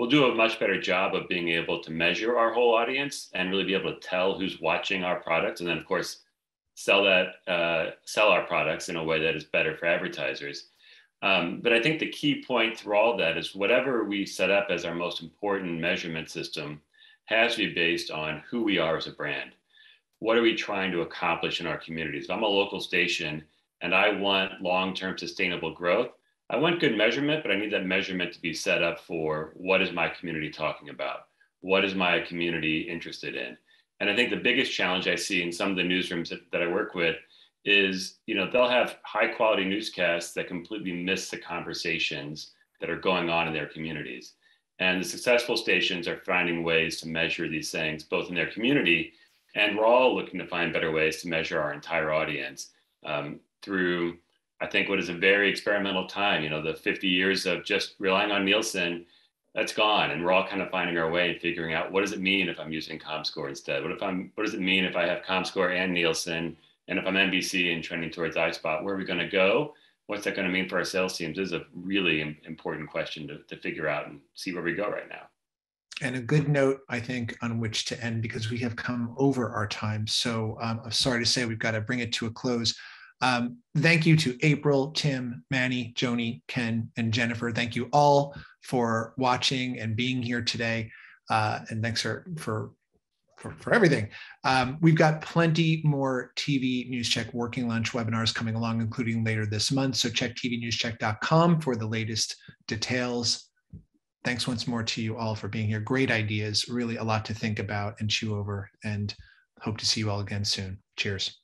we'll do a much better job of being able to measure our whole audience and really be able to tell who's watching our products and then of course sell that uh, sell our products in a way that is better for advertisers. Um, but i think the key point through all that is whatever we set up as our most important measurement system has to be based on who we are as a brand. What are we trying to accomplish in our communities? If i'm a local station and i want long-term sustainable growth I want good measurement, but I need that measurement to be set up for what is my community talking about? What is my community interested in? And I think the biggest challenge I see in some of the newsrooms that, that I work with is, you know, they'll have high quality newscasts that completely miss the conversations that are going on in their communities. And the successful stations are finding ways to measure these things both in their community and we're all looking to find better ways to measure our entire audience um, through I think what is a very experimental time. You know, the 50 years of just relying on Nielsen, that's gone, and we're all kind of finding our way and figuring out what does it mean if I'm using Comscore instead. What if I'm? What does it mean if I have ComScore and Nielsen, and if I'm NBC and trending towards iSpot? Where are we going to go? What's that going to mean for our sales teams? This is a really important question to, to figure out and see where we go right now. And a good note, I think, on which to end because we have come over our time. So um, I'm sorry to say we've got to bring it to a close. Um, thank you to April, Tim, Manny, Joni, Ken, and Jennifer. Thank you all for watching and being here today. Uh, and thanks for, for, for, for everything. Um, we've got plenty more TV News Check Working Lunch webinars coming along, including later this month. So check tvnewscheck.com for the latest details. Thanks once more to you all for being here. Great ideas, really a lot to think about and chew over, and hope to see you all again soon. Cheers.